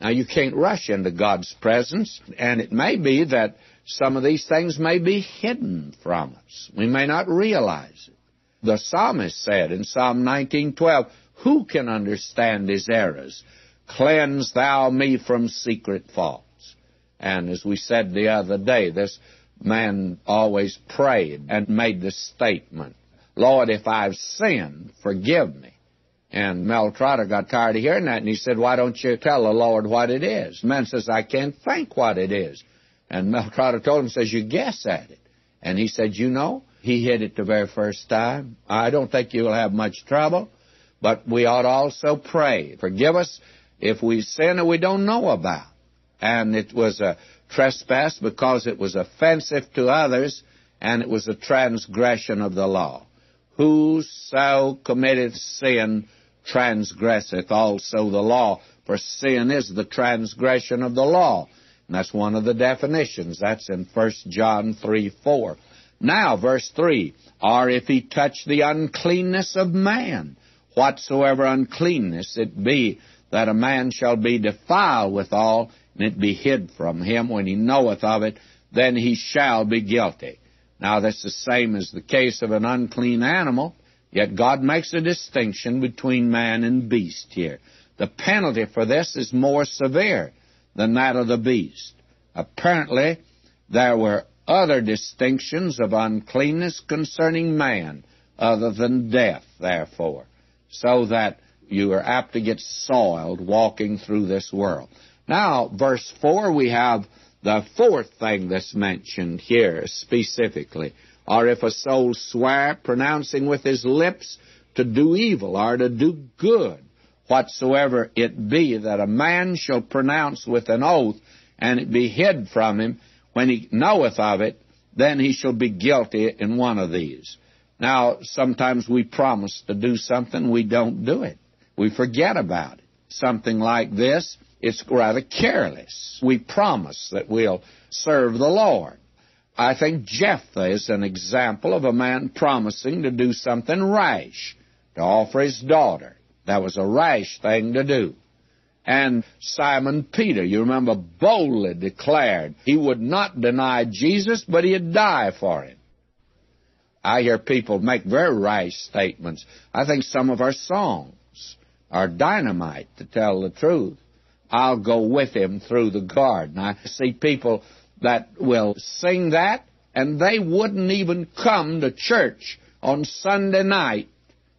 Now, you can't rush into God's presence, and it may be that some of these things may be hidden from us. We may not realize it. The psalmist said in Psalm 19:12, "Who can understand his errors? Cleanse thou me from secret faults." And as we said the other day, this man always prayed and made the statement, "Lord, if I've sinned, forgive me." And Mel Trotter got tired of hearing that, and he said, Why don't you tell the Lord what it is? The man says, I can't think what it is. And Mel Trotter told him, says, You guess at it. And he said, You know, he hit it the very first time. I don't think you'll have much trouble, but we ought also pray. Forgive us if we sin that we don't know about. And it was a trespass because it was offensive to others, and it was a transgression of the law. Whoso committeth sin transgresseth also the law, for sin is the transgression of the law. And that's one of the definitions. That's in 1 John 3 4. Now, verse 3 Or if he touch the uncleanness of man, whatsoever uncleanness it be, that a man shall be defiled withal, and it be hid from him when he knoweth of it, then he shall be guilty. Now, that's the same as the case of an unclean animal, yet God makes a distinction between man and beast here. The penalty for this is more severe than that of the beast. Apparently, there were other distinctions of uncleanness concerning man other than death, therefore, so that you are apt to get soiled walking through this world. Now, verse 4, we have the fourth thing that's mentioned here specifically. Or if a soul swear, pronouncing with his lips to do evil or to do good, whatsoever it be that a man shall pronounce with an oath, and it be hid from him, when he knoweth of it, then he shall be guilty in one of these. Now, sometimes we promise to do something, we don't do it. We forget about it. Something like this, it's rather careless. We promise that we'll serve the Lord. I think Jephthah is an example of a man promising to do something rash, to offer his daughter. That was a rash thing to do. And Simon Peter, you remember, boldly declared he would not deny Jesus, but he'd die for him. I hear people make very rash statements. I think some of our songs are dynamite, to tell the truth. I'll go with him through the garden. I see people that will sing that, and they wouldn't even come to church on Sunday night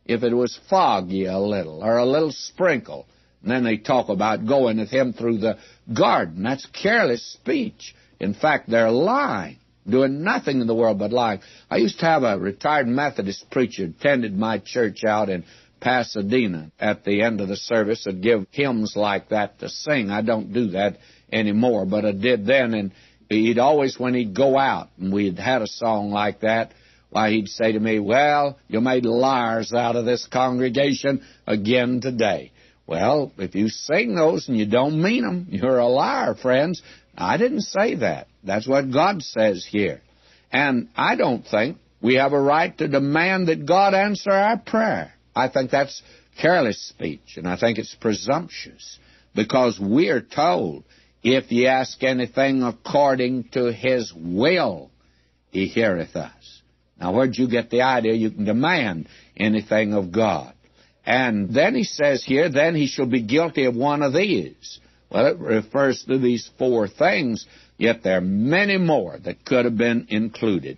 if it was foggy a little or a little sprinkle. And then they talk about going with him through the garden. That's careless speech. In fact, they're lying, doing nothing in the world but lying. I used to have a retired Methodist preacher attended my church out in Pasadena at the end of the service and give hymns like that to sing. I don't do that anymore, but I did then. And he'd always, when he'd go out and we'd had a song like that, why, he'd say to me, Well, you made liars out of this congregation again today. Well, if you sing those and you don't mean them, you're a liar, friends. I didn't say that. That's what God says here. And I don't think we have a right to demand that God answer our prayer. I think that's careless speech, and I think it's presumptuous, because we're told, if ye ask anything according to his will, he heareth us. Now, where'd you get the idea you can demand anything of God? And then he says here, then he shall be guilty of one of these. Well, it refers to these four things, yet there are many more that could have been included.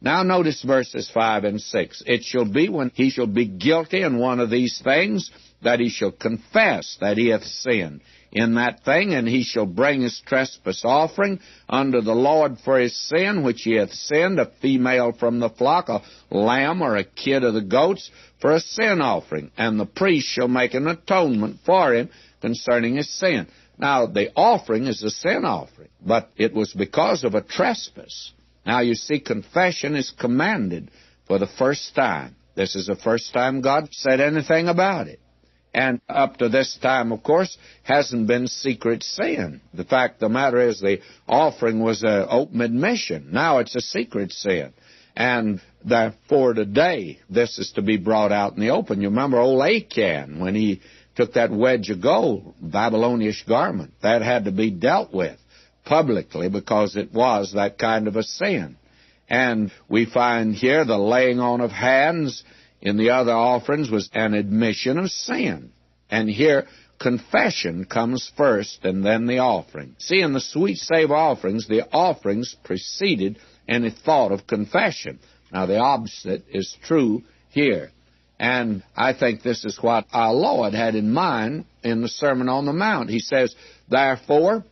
Now notice verses 5 and 6. It shall be when he shall be guilty in one of these things that he shall confess that he hath sinned in that thing, and he shall bring his trespass offering unto the Lord for his sin, which he hath sinned, a female from the flock, a lamb or a kid of the goats, for a sin offering, and the priest shall make an atonement for him concerning his sin. Now, the offering is a sin offering, but it was because of a trespass. Now, you see, confession is commanded for the first time. This is the first time God said anything about it. And up to this time, of course, hasn't been secret sin. The fact of the matter is the offering was an open admission. Now it's a secret sin. And therefore today, this is to be brought out in the open. You remember old Achan, when he took that wedge of gold, Babylonish garment, that had to be dealt with publicly because it was that kind of a sin. And we find here the laying on of hands in the other offerings was an admission of sin. And here, confession comes first and then the offering. See, in the sweet savor offerings, the offerings preceded any thought of confession. Now, the opposite is true here. And I think this is what our Lord had in mind in the Sermon on the Mount. He says, Therefore,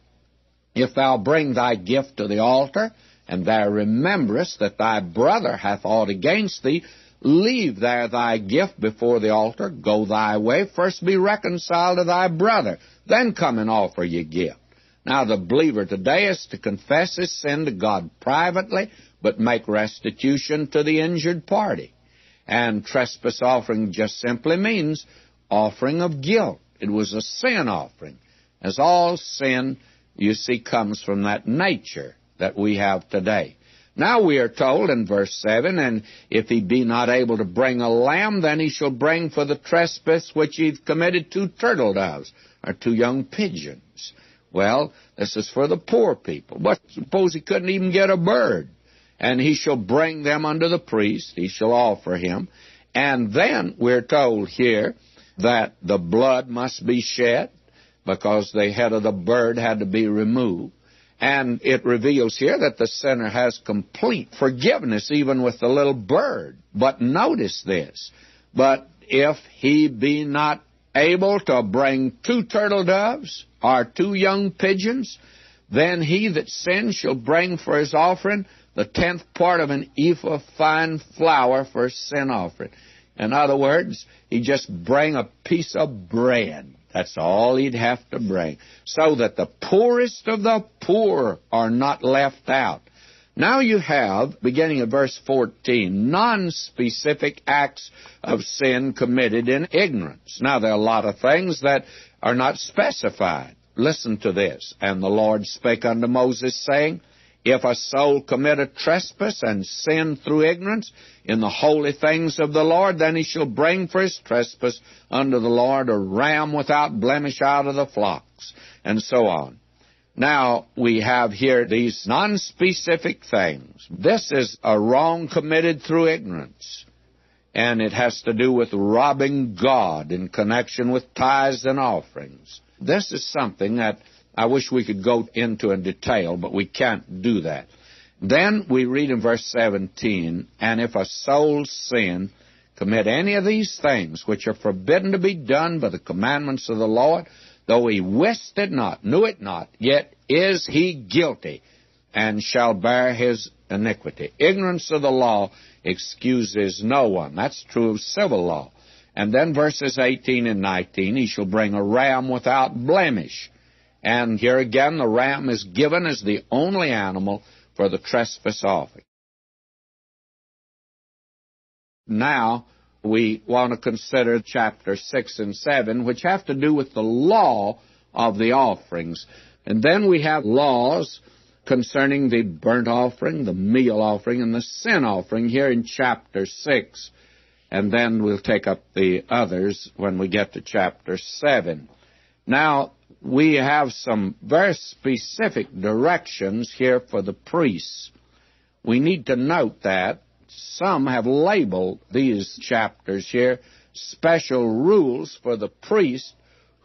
if thou bring thy gift to the altar, and thou rememberest that thy brother hath aught against thee, leave there thy gift before the altar, go thy way, first be reconciled to thy brother, then come and offer your gift. Now the believer today is to confess his sin to God privately, but make restitution to the injured party. And trespass offering just simply means offering of guilt. It was a sin offering. As all sin you see, comes from that nature that we have today. Now we are told in verse 7, And if he be not able to bring a lamb, then he shall bring for the trespass which he hath committed two turtle doves, or two young pigeons. Well, this is for the poor people. But suppose he couldn't even get a bird. And he shall bring them unto the priest, he shall offer him. And then we're told here that the blood must be shed, because the head of the bird had to be removed. And it reveals here that the sinner has complete forgiveness even with the little bird. But notice this. But if he be not able to bring two turtle doves or two young pigeons, then he that sins shall bring for his offering the tenth part of an ephah of fine flour for a sin offering. In other words, he just bring a piece of bread that's all he'd have to bring. So that the poorest of the poor are not left out. Now you have, beginning of verse 14, non-specific acts of sin committed in ignorance. Now there are a lot of things that are not specified. Listen to this. And the Lord spake unto Moses, saying, if a soul commit a trespass and sin through ignorance in the holy things of the Lord, then he shall bring for his trespass unto the Lord a ram without blemish out of the flocks, and so on. Now, we have here these non-specific things. This is a wrong committed through ignorance. and it has to do with robbing God in connection with tithes and offerings. This is something that I wish we could go into in detail, but we can't do that. Then we read in verse 17, And if a soul sin, commit any of these things which are forbidden to be done by the commandments of the Lord, though he wist it not, knew it not, yet is he guilty, and shall bear his iniquity. Ignorance of the law excuses no one. That's true of civil law. And then verses 18 and 19, he shall bring a ram without blemish. And here again, the ram is given as the only animal for the trespass offering. Now, we want to consider chapter 6 and 7, which have to do with the law of the offerings. And then we have laws concerning the burnt offering, the meal offering, and the sin offering here in chapter 6. And then we'll take up the others when we get to chapter 7. Now, we have some very specific directions here for the priests. We need to note that some have labeled these chapters here special rules for the priest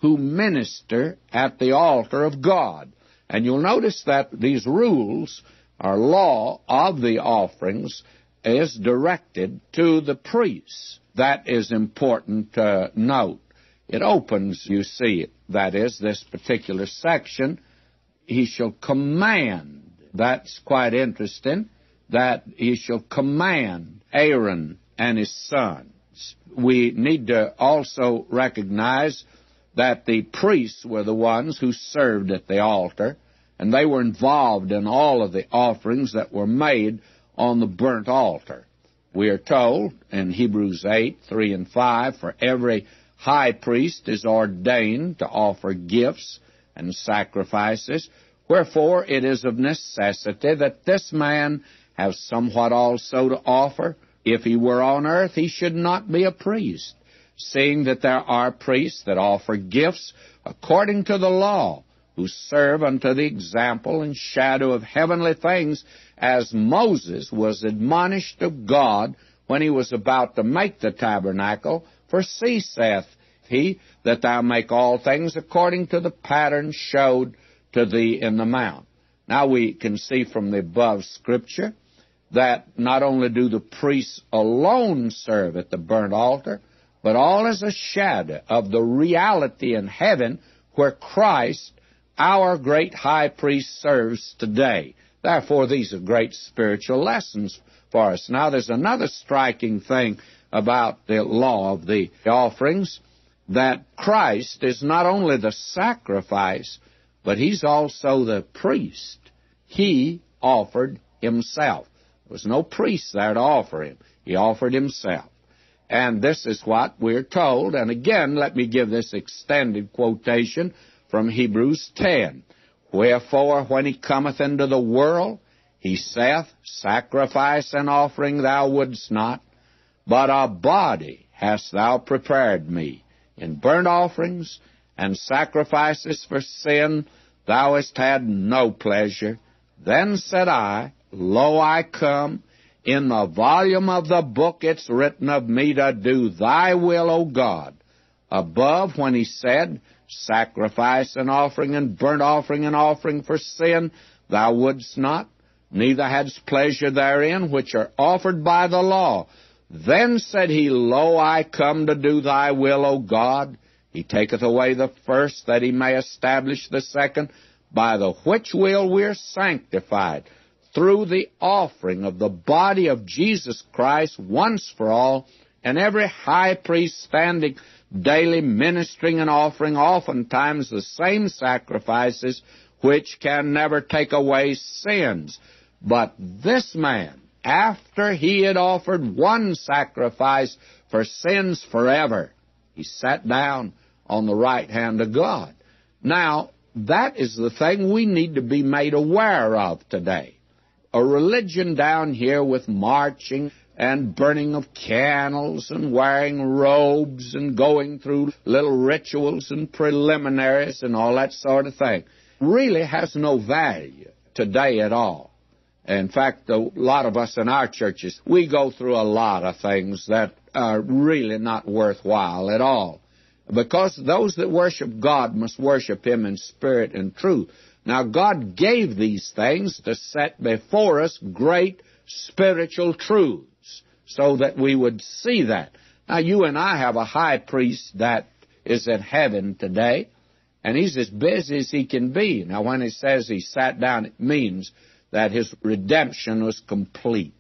who minister at the altar of God. And you'll notice that these rules or law of the offerings is directed to the priests. That is important to note. It opens, you see, that is, this particular section. He shall command. That's quite interesting. That he shall command Aaron and his sons. We need to also recognize that the priests were the ones who served at the altar, and they were involved in all of the offerings that were made on the burnt altar. We are told in Hebrews 8, 3 and 5, for every high priest is ordained to offer gifts and sacrifices, wherefore it is of necessity that this man have somewhat also to offer. If he were on earth, he should not be a priest seeing that there are priests that offer gifts according to the law, who serve unto the example and shadow of heavenly things, as Moses was admonished of God when he was about to make the tabernacle. For see, saith he, that thou make all things according to the pattern showed to thee in the mount. Now we can see from the above scripture that not only do the priests alone serve at the burnt altar, but all is a shadow of the reality in heaven where Christ, our great high priest, serves today. Therefore, these are great spiritual lessons for us. Now, there's another striking thing about the law of the offerings that Christ is not only the sacrifice, but he's also the priest. He offered himself. There was no priest there to offer him. He offered himself. And this is what we're told. And again, let me give this extended quotation from Hebrews 10. Wherefore, when he cometh into the world, he saith, Sacrifice and offering thou wouldst not, but a body hast thou prepared me. In burnt offerings and sacrifices for sin thou hast had no pleasure. Then said I, Lo, I come. In the volume of the book it's written of me to do thy will, O God. Above, when he said, Sacrifice and offering and burnt offering and offering for sin, thou wouldst not, neither hadst pleasure therein, which are offered by the law. Then said he, Lo, I come to do thy will, O God. He taketh away the first, that he may establish the second, by the which will we're sanctified through the offering of the body of Jesus Christ once for all, and every high priest standing daily ministering and offering oftentimes the same sacrifices which can never take away sins. But this man, after he had offered one sacrifice for sins forever, he sat down on the right hand of God. Now, that is the thing we need to be made aware of today a religion down here with marching and burning of candles and wearing robes and going through little rituals and preliminaries and all that sort of thing really has no value today at all. In fact, a lot of us in our churches, we go through a lot of things that are really not worthwhile at all. Because those that worship God must worship Him in spirit and truth. Now, God gave these things to set before us great spiritual truths so that we would see that. Now, you and I have a high priest that is in heaven today, and he's as busy as he can be. Now, when he says he sat down, it means that his redemption was complete.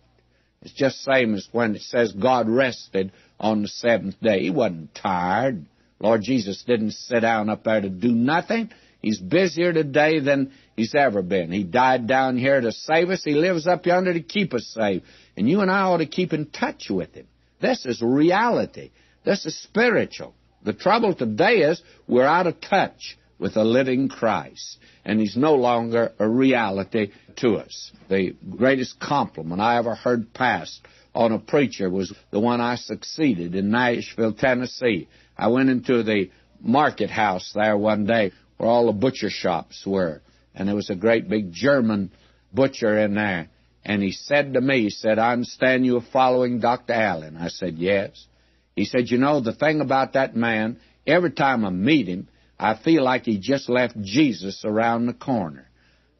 It's just same as when it says God rested on the seventh day. He wasn't tired. Lord Jesus didn't sit down up there to do nothing. He's busier today than he's ever been. He died down here to save us. He lives up yonder to keep us safe. And you and I ought to keep in touch with him. This is reality. This is spiritual. The trouble today is we're out of touch with the living Christ, and he's no longer a reality to us. The greatest compliment I ever heard passed on a preacher was the one I succeeded in Nashville, Tennessee. I went into the market house there one day where all the butcher shops were, and there was a great big German butcher in there. And he said to me, he said, I understand you are following Dr. Allen. I said, yes. He said, you know, the thing about that man, every time I meet him, I feel like he just left Jesus around the corner.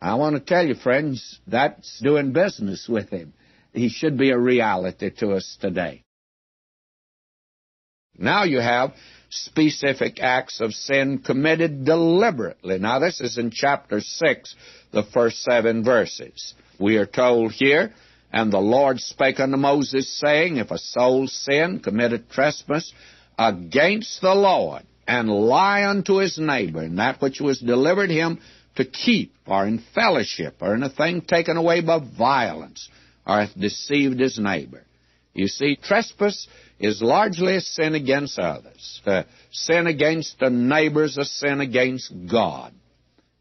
I want to tell you, friends, that's doing business with him. He should be a reality to us today. Now you have specific acts of sin committed deliberately. Now this is in chapter 6, the first seven verses. We are told here, And the Lord spake unto Moses, saying, If a soul sin, commit a trespass against the Lord, and lie unto his neighbor, and that which was delivered him to keep, or in fellowship, or in a thing taken away by violence, or hath deceived his neighbor. You see, trespass is largely a sin against others. A sin against the neighbor is a sin against God.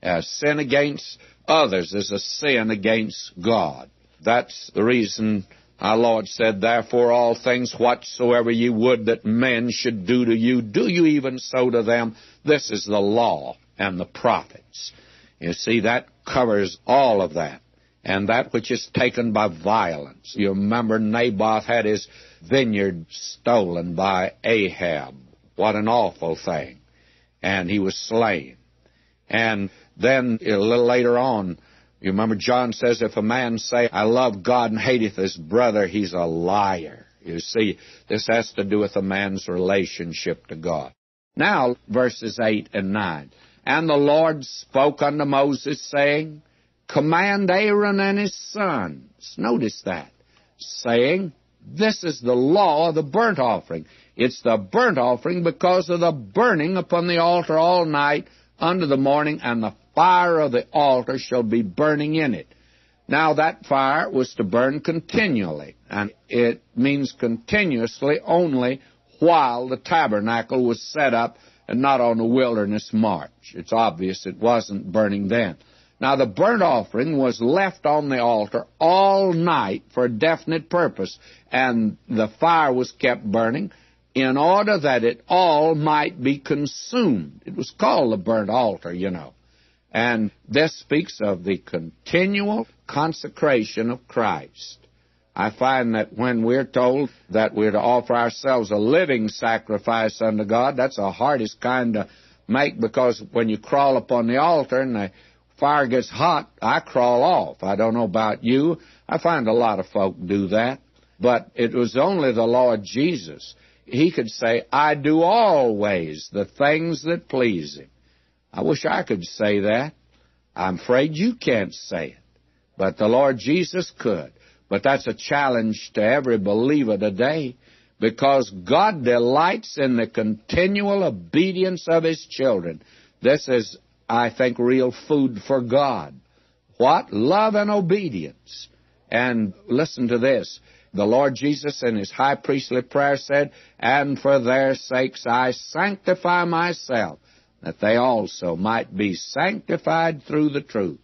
A sin against others is a sin against God. That's the reason our Lord said, Therefore all things whatsoever ye would that men should do to you, do you even so to them. This is the law and the prophets. You see, that covers all of that. And that which is taken by violence. You remember Naboth had his vineyard stolen by Ahab. What an awful thing. And he was slain. And then a little later on, you remember John says, if a man say, I love God and hateth his brother, he's a liar. You see, this has to do with a man's relationship to God. Now, verses 8 and 9. And the Lord spoke unto Moses, saying, Command Aaron and his sons. Notice that. Saying, This is the law of the burnt offering. It's the burnt offering because of the burning upon the altar all night unto the morning, and the fire of the altar shall be burning in it. Now that fire was to burn continually, and it means continuously only while the tabernacle was set up and not on the wilderness march. It's obvious it wasn't burning then. Now the burnt offering was left on the altar all night for a definite purpose, and the fire was kept burning in order that it all might be consumed. It was called the burnt altar, you know. And this speaks of the continual consecration of Christ. I find that when we're told that we're to offer ourselves a living sacrifice unto God, that's the hardest kind to make because when you crawl upon the altar and the fire gets hot, I crawl off. I don't know about you. I find a lot of folk do that. But it was only the Lord Jesus. He could say, I do always the things that please Him. I wish I could say that. I'm afraid you can't say it. But the Lord Jesus could. But that's a challenge to every believer today because God delights in the continual obedience of His children. This is, I think, real food for God. What? Love and obedience. And listen to this. The Lord Jesus in His high priestly prayer said, And for their sakes I sanctify myself that they also might be sanctified through the truth.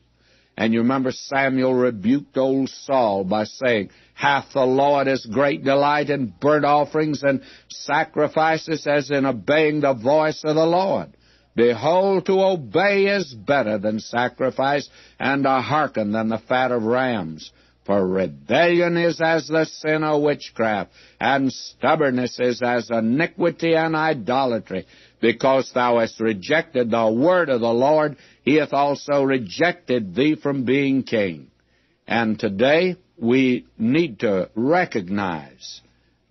And you remember Samuel rebuked old Saul by saying, Hath the Lord as great delight in burnt offerings and sacrifices as in obeying the voice of the Lord? Behold, to obey is better than sacrifice, and to hearken than the fat of rams. For rebellion is as the sin of witchcraft, and stubbornness is as iniquity and idolatry. Because thou hast rejected the word of the Lord, he hath also rejected thee from being king. And today we need to recognize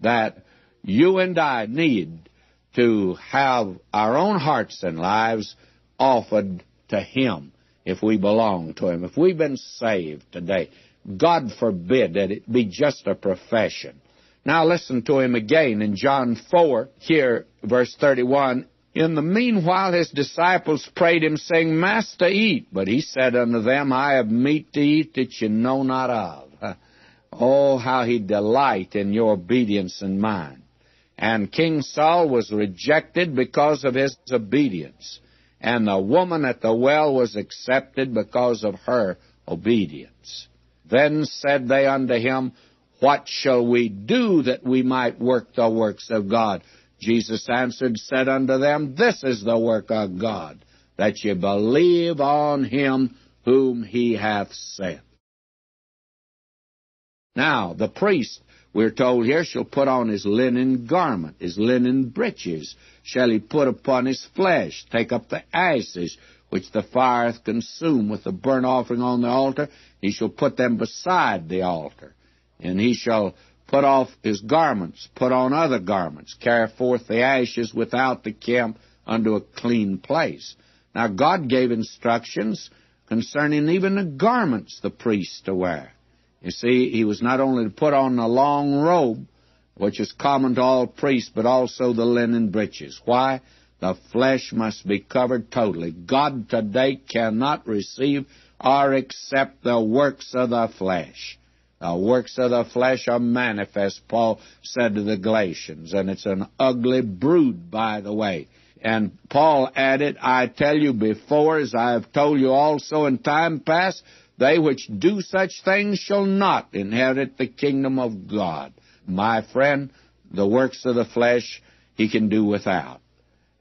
that you and I need to have our own hearts and lives offered to Him if we belong to Him. If we've been saved today, God forbid that it be just a profession. Now listen to him again in John 4, here, verse 31. In the meanwhile his disciples prayed him, saying, Master, eat. But he said unto them, I have meat to eat that you know not of. Oh, how he delight in your obedience and mine. And King Saul was rejected because of his obedience. And the woman at the well was accepted because of her obedience. Then said they unto him, What shall we do that we might work the works of God? Jesus answered, said unto them, This is the work of God, that ye believe on him whom he hath sent. Now, the priest, we're told here, shall put on his linen garment, his linen breeches, shall he put upon his flesh, take up the ashes, which the fire hath consumed with the burnt offering on the altar, he shall put them beside the altar. And he shall put off his garments, put on other garments, carry forth the ashes without the camp unto a clean place. Now God gave instructions concerning even the garments the priest to wear. You see, he was not only to put on a long robe, which is common to all priests, but also the linen breeches. Why? The flesh must be covered totally. God today cannot receive or accept the works of the flesh. The works of the flesh are manifest, Paul said to the Galatians, and it's an ugly brood, by the way. And Paul added, I tell you before, as I have told you also in time past, they which do such things shall not inherit the kingdom of God. My friend, the works of the flesh he can do without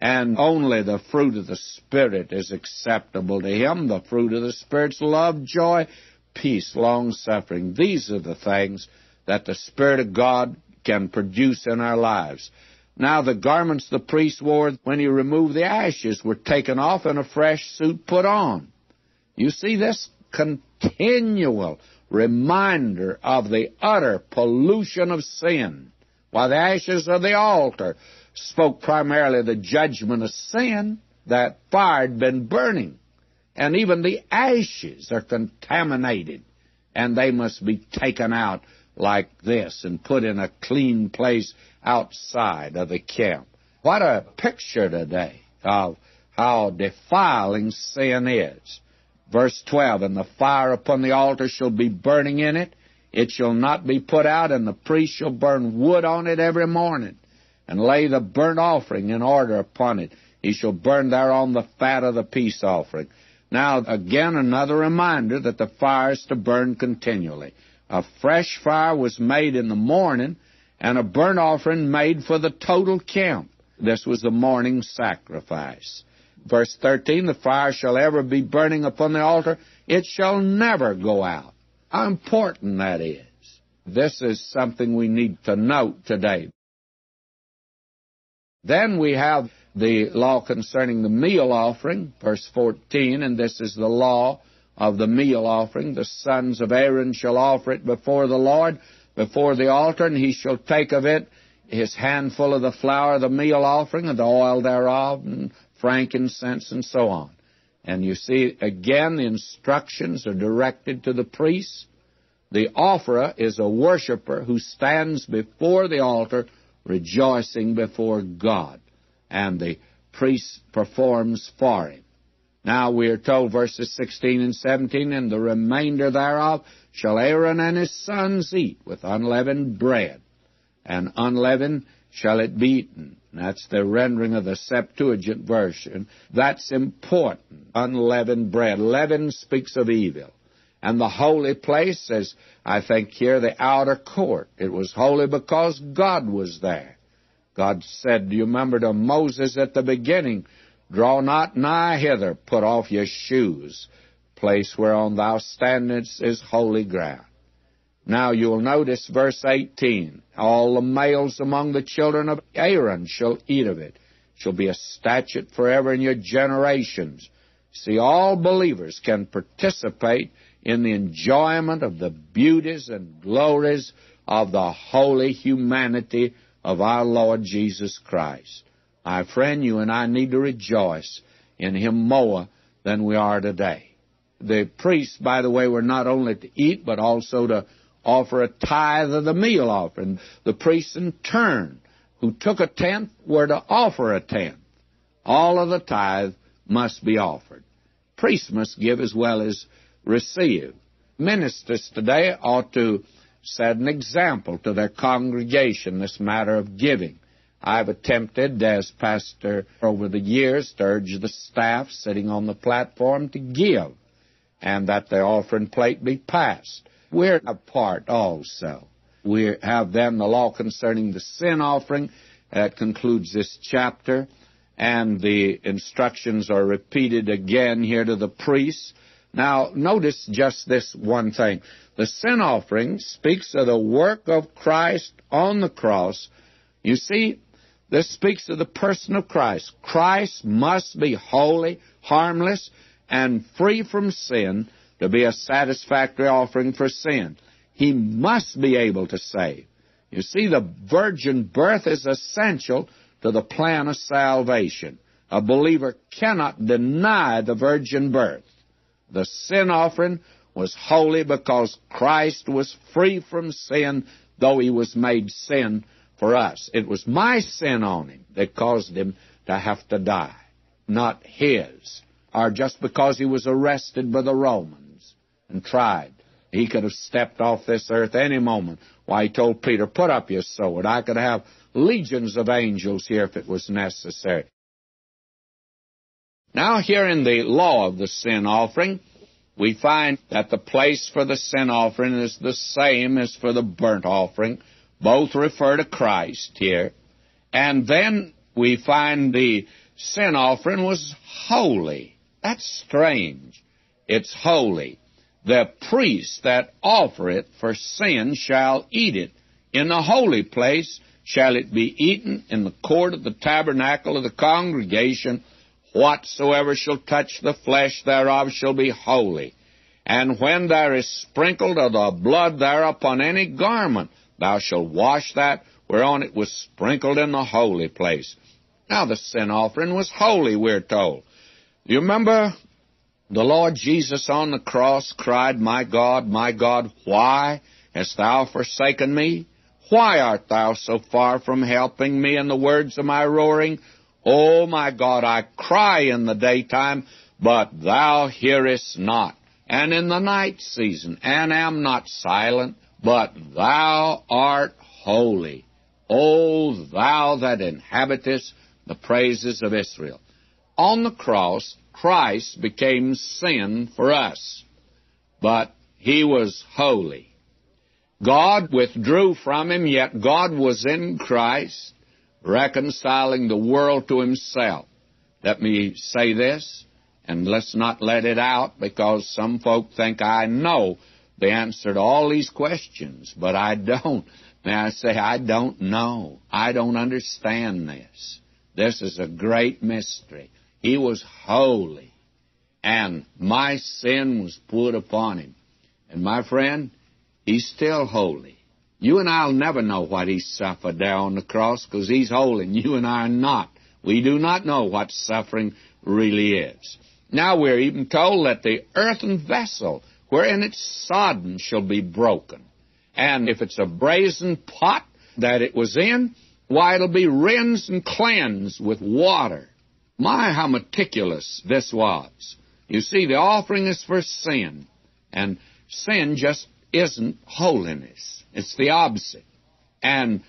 and only the fruit of the Spirit is acceptable to him. The fruit of the Spirit's love, joy, peace, long suffering. These are the things that the Spirit of God can produce in our lives. Now, the garments the priest wore when he removed the ashes were taken off and a fresh suit put on. You see this continual reminder of the utter pollution of sin. While the ashes of the altar spoke primarily the judgment of sin that fire had been burning. And even the ashes are contaminated, and they must be taken out like this and put in a clean place outside of the camp. What a picture today of how defiling sin is. Verse 12, And the fire upon the altar shall be burning in it, it shall not be put out, and the priest shall burn wood on it every morning and lay the burnt offering in order upon it. He shall burn thereon the fat of the peace offering. Now, again, another reminder that the fire is to burn continually. A fresh fire was made in the morning, and a burnt offering made for the total camp. This was the morning sacrifice. Verse 13, the fire shall ever be burning upon the altar, it shall never go out. How important that is. This is something we need to note today. Then we have the law concerning the meal offering, verse 14, and this is the law of the meal offering. The sons of Aaron shall offer it before the Lord, before the altar, and he shall take of it his handful of the flour of the meal offering, and the oil thereof, and frankincense, and so on. And you see, again, the instructions are directed to the priests. The offerer is a worshiper who stands before the altar rejoicing before God. And the priest performs for him. Now we are told, verses 16 and 17, and the remainder thereof shall Aaron and his sons eat with unleavened bread, and unleavened shall it be eaten. That's the rendering of the Septuagint version. That's important. Unleavened bread. Leaven speaks of evil. And the holy place, as I think here, the outer court. It was holy because God was there. God said, do you remember to Moses at the beginning, Draw not nigh hither, put off your shoes. Place whereon thou standest is holy ground. Now you'll notice verse 18. All the males among the children of Aaron shall eat of it. Shall be a statute forever in your generations. See, all believers can participate in the enjoyment of the beauties and glories of the holy humanity of our Lord Jesus Christ. My friend, you and I need to rejoice in Him more than we are today. The priests, by the way, were not only to eat, but also to offer a tithe of the meal offering. The priests in turn, who took a tenth, were to offer a tenth. All of the tithe must be offered. Priests must give as well as receive. Ministers today ought to set an example to their congregation this matter of giving. I've attempted, as pastor over the years, to urge the staff sitting on the platform to give, and that the offering plate be passed. We're a part also. We have then the law concerning the sin offering. That concludes this chapter. And the instructions are repeated again here to the priests. Now, notice just this one thing. The sin offering speaks of the work of Christ on the cross. You see, this speaks of the person of Christ. Christ must be holy, harmless, and free from sin to be a satisfactory offering for sin. He must be able to save. You see, the virgin birth is essential to the plan of salvation. A believer cannot deny the virgin birth. The sin offering was holy because Christ was free from sin, though he was made sin for us. It was my sin on him that caused him to have to die, not his, or just because he was arrested by the Romans and tried. He could have stepped off this earth any moment. Why, he told Peter, put up your sword. I could have legions of angels here if it was necessary. Now, here in the law of the sin offering, we find that the place for the sin offering is the same as for the burnt offering. Both refer to Christ here. And then we find the sin offering was holy. That's strange. It's holy the priest that offer it for sin shall eat it. In the holy place shall it be eaten in the court of the tabernacle of the congregation. Whatsoever shall touch the flesh thereof shall be holy. And when there is sprinkled of the blood thereupon upon any garment, thou shalt wash that whereon it was sprinkled in the holy place. Now the sin offering was holy, we're told. You remember the Lord Jesus on the cross cried, My God, my God, why hast thou forsaken me? Why art thou so far from helping me in the words of my roaring? O my God, I cry in the daytime, but thou hearest not, and in the night season, and am not silent, but thou art holy. O thou that inhabitest the praises of Israel. On the cross, Christ became sin for us, but he was holy. God withdrew from him, yet God was in Christ, reconciling the world to himself. Let me say this, and let's not let it out because some folk think I know the answer to all these questions, but I don't. May I say, I don't know. I don't understand this. This is a great mystery. He was holy. And my sin was put upon him. And my friend, he's still holy. You and I'll never know what he suffered there on the cross because he's holy and you and I are not. We do not know what suffering really is. Now we're even told that the earthen vessel wherein it's sodden shall be broken. And if it's a brazen pot that it was in, why, it'll be rinsed and cleansed with water. My, how meticulous this was. You see, the offering is for sin, and sin just isn't holiness. It's the opposite. And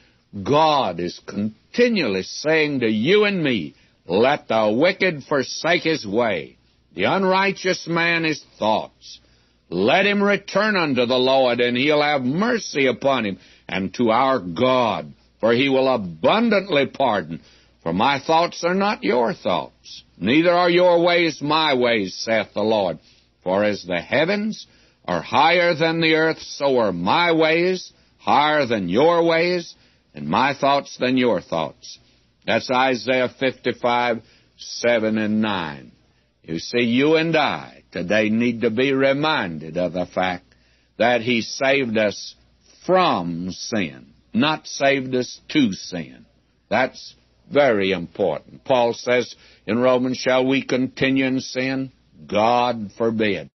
God is continually saying to you and me, let the wicked forsake his way, the unrighteous man his thoughts. Let him return unto the Lord, and he'll have mercy upon him, and to our God, for he will abundantly pardon. For my thoughts are not your thoughts, neither are your ways my ways, saith the Lord. For as the heavens are higher than the earth, so are my ways higher than your ways, and my thoughts than your thoughts. That's Isaiah 55, 7 and 9. You see, you and I today need to be reminded of the fact that He saved us from sin, not saved us to sin. That's very important. Paul says in Romans, Shall we continue in sin? God forbid.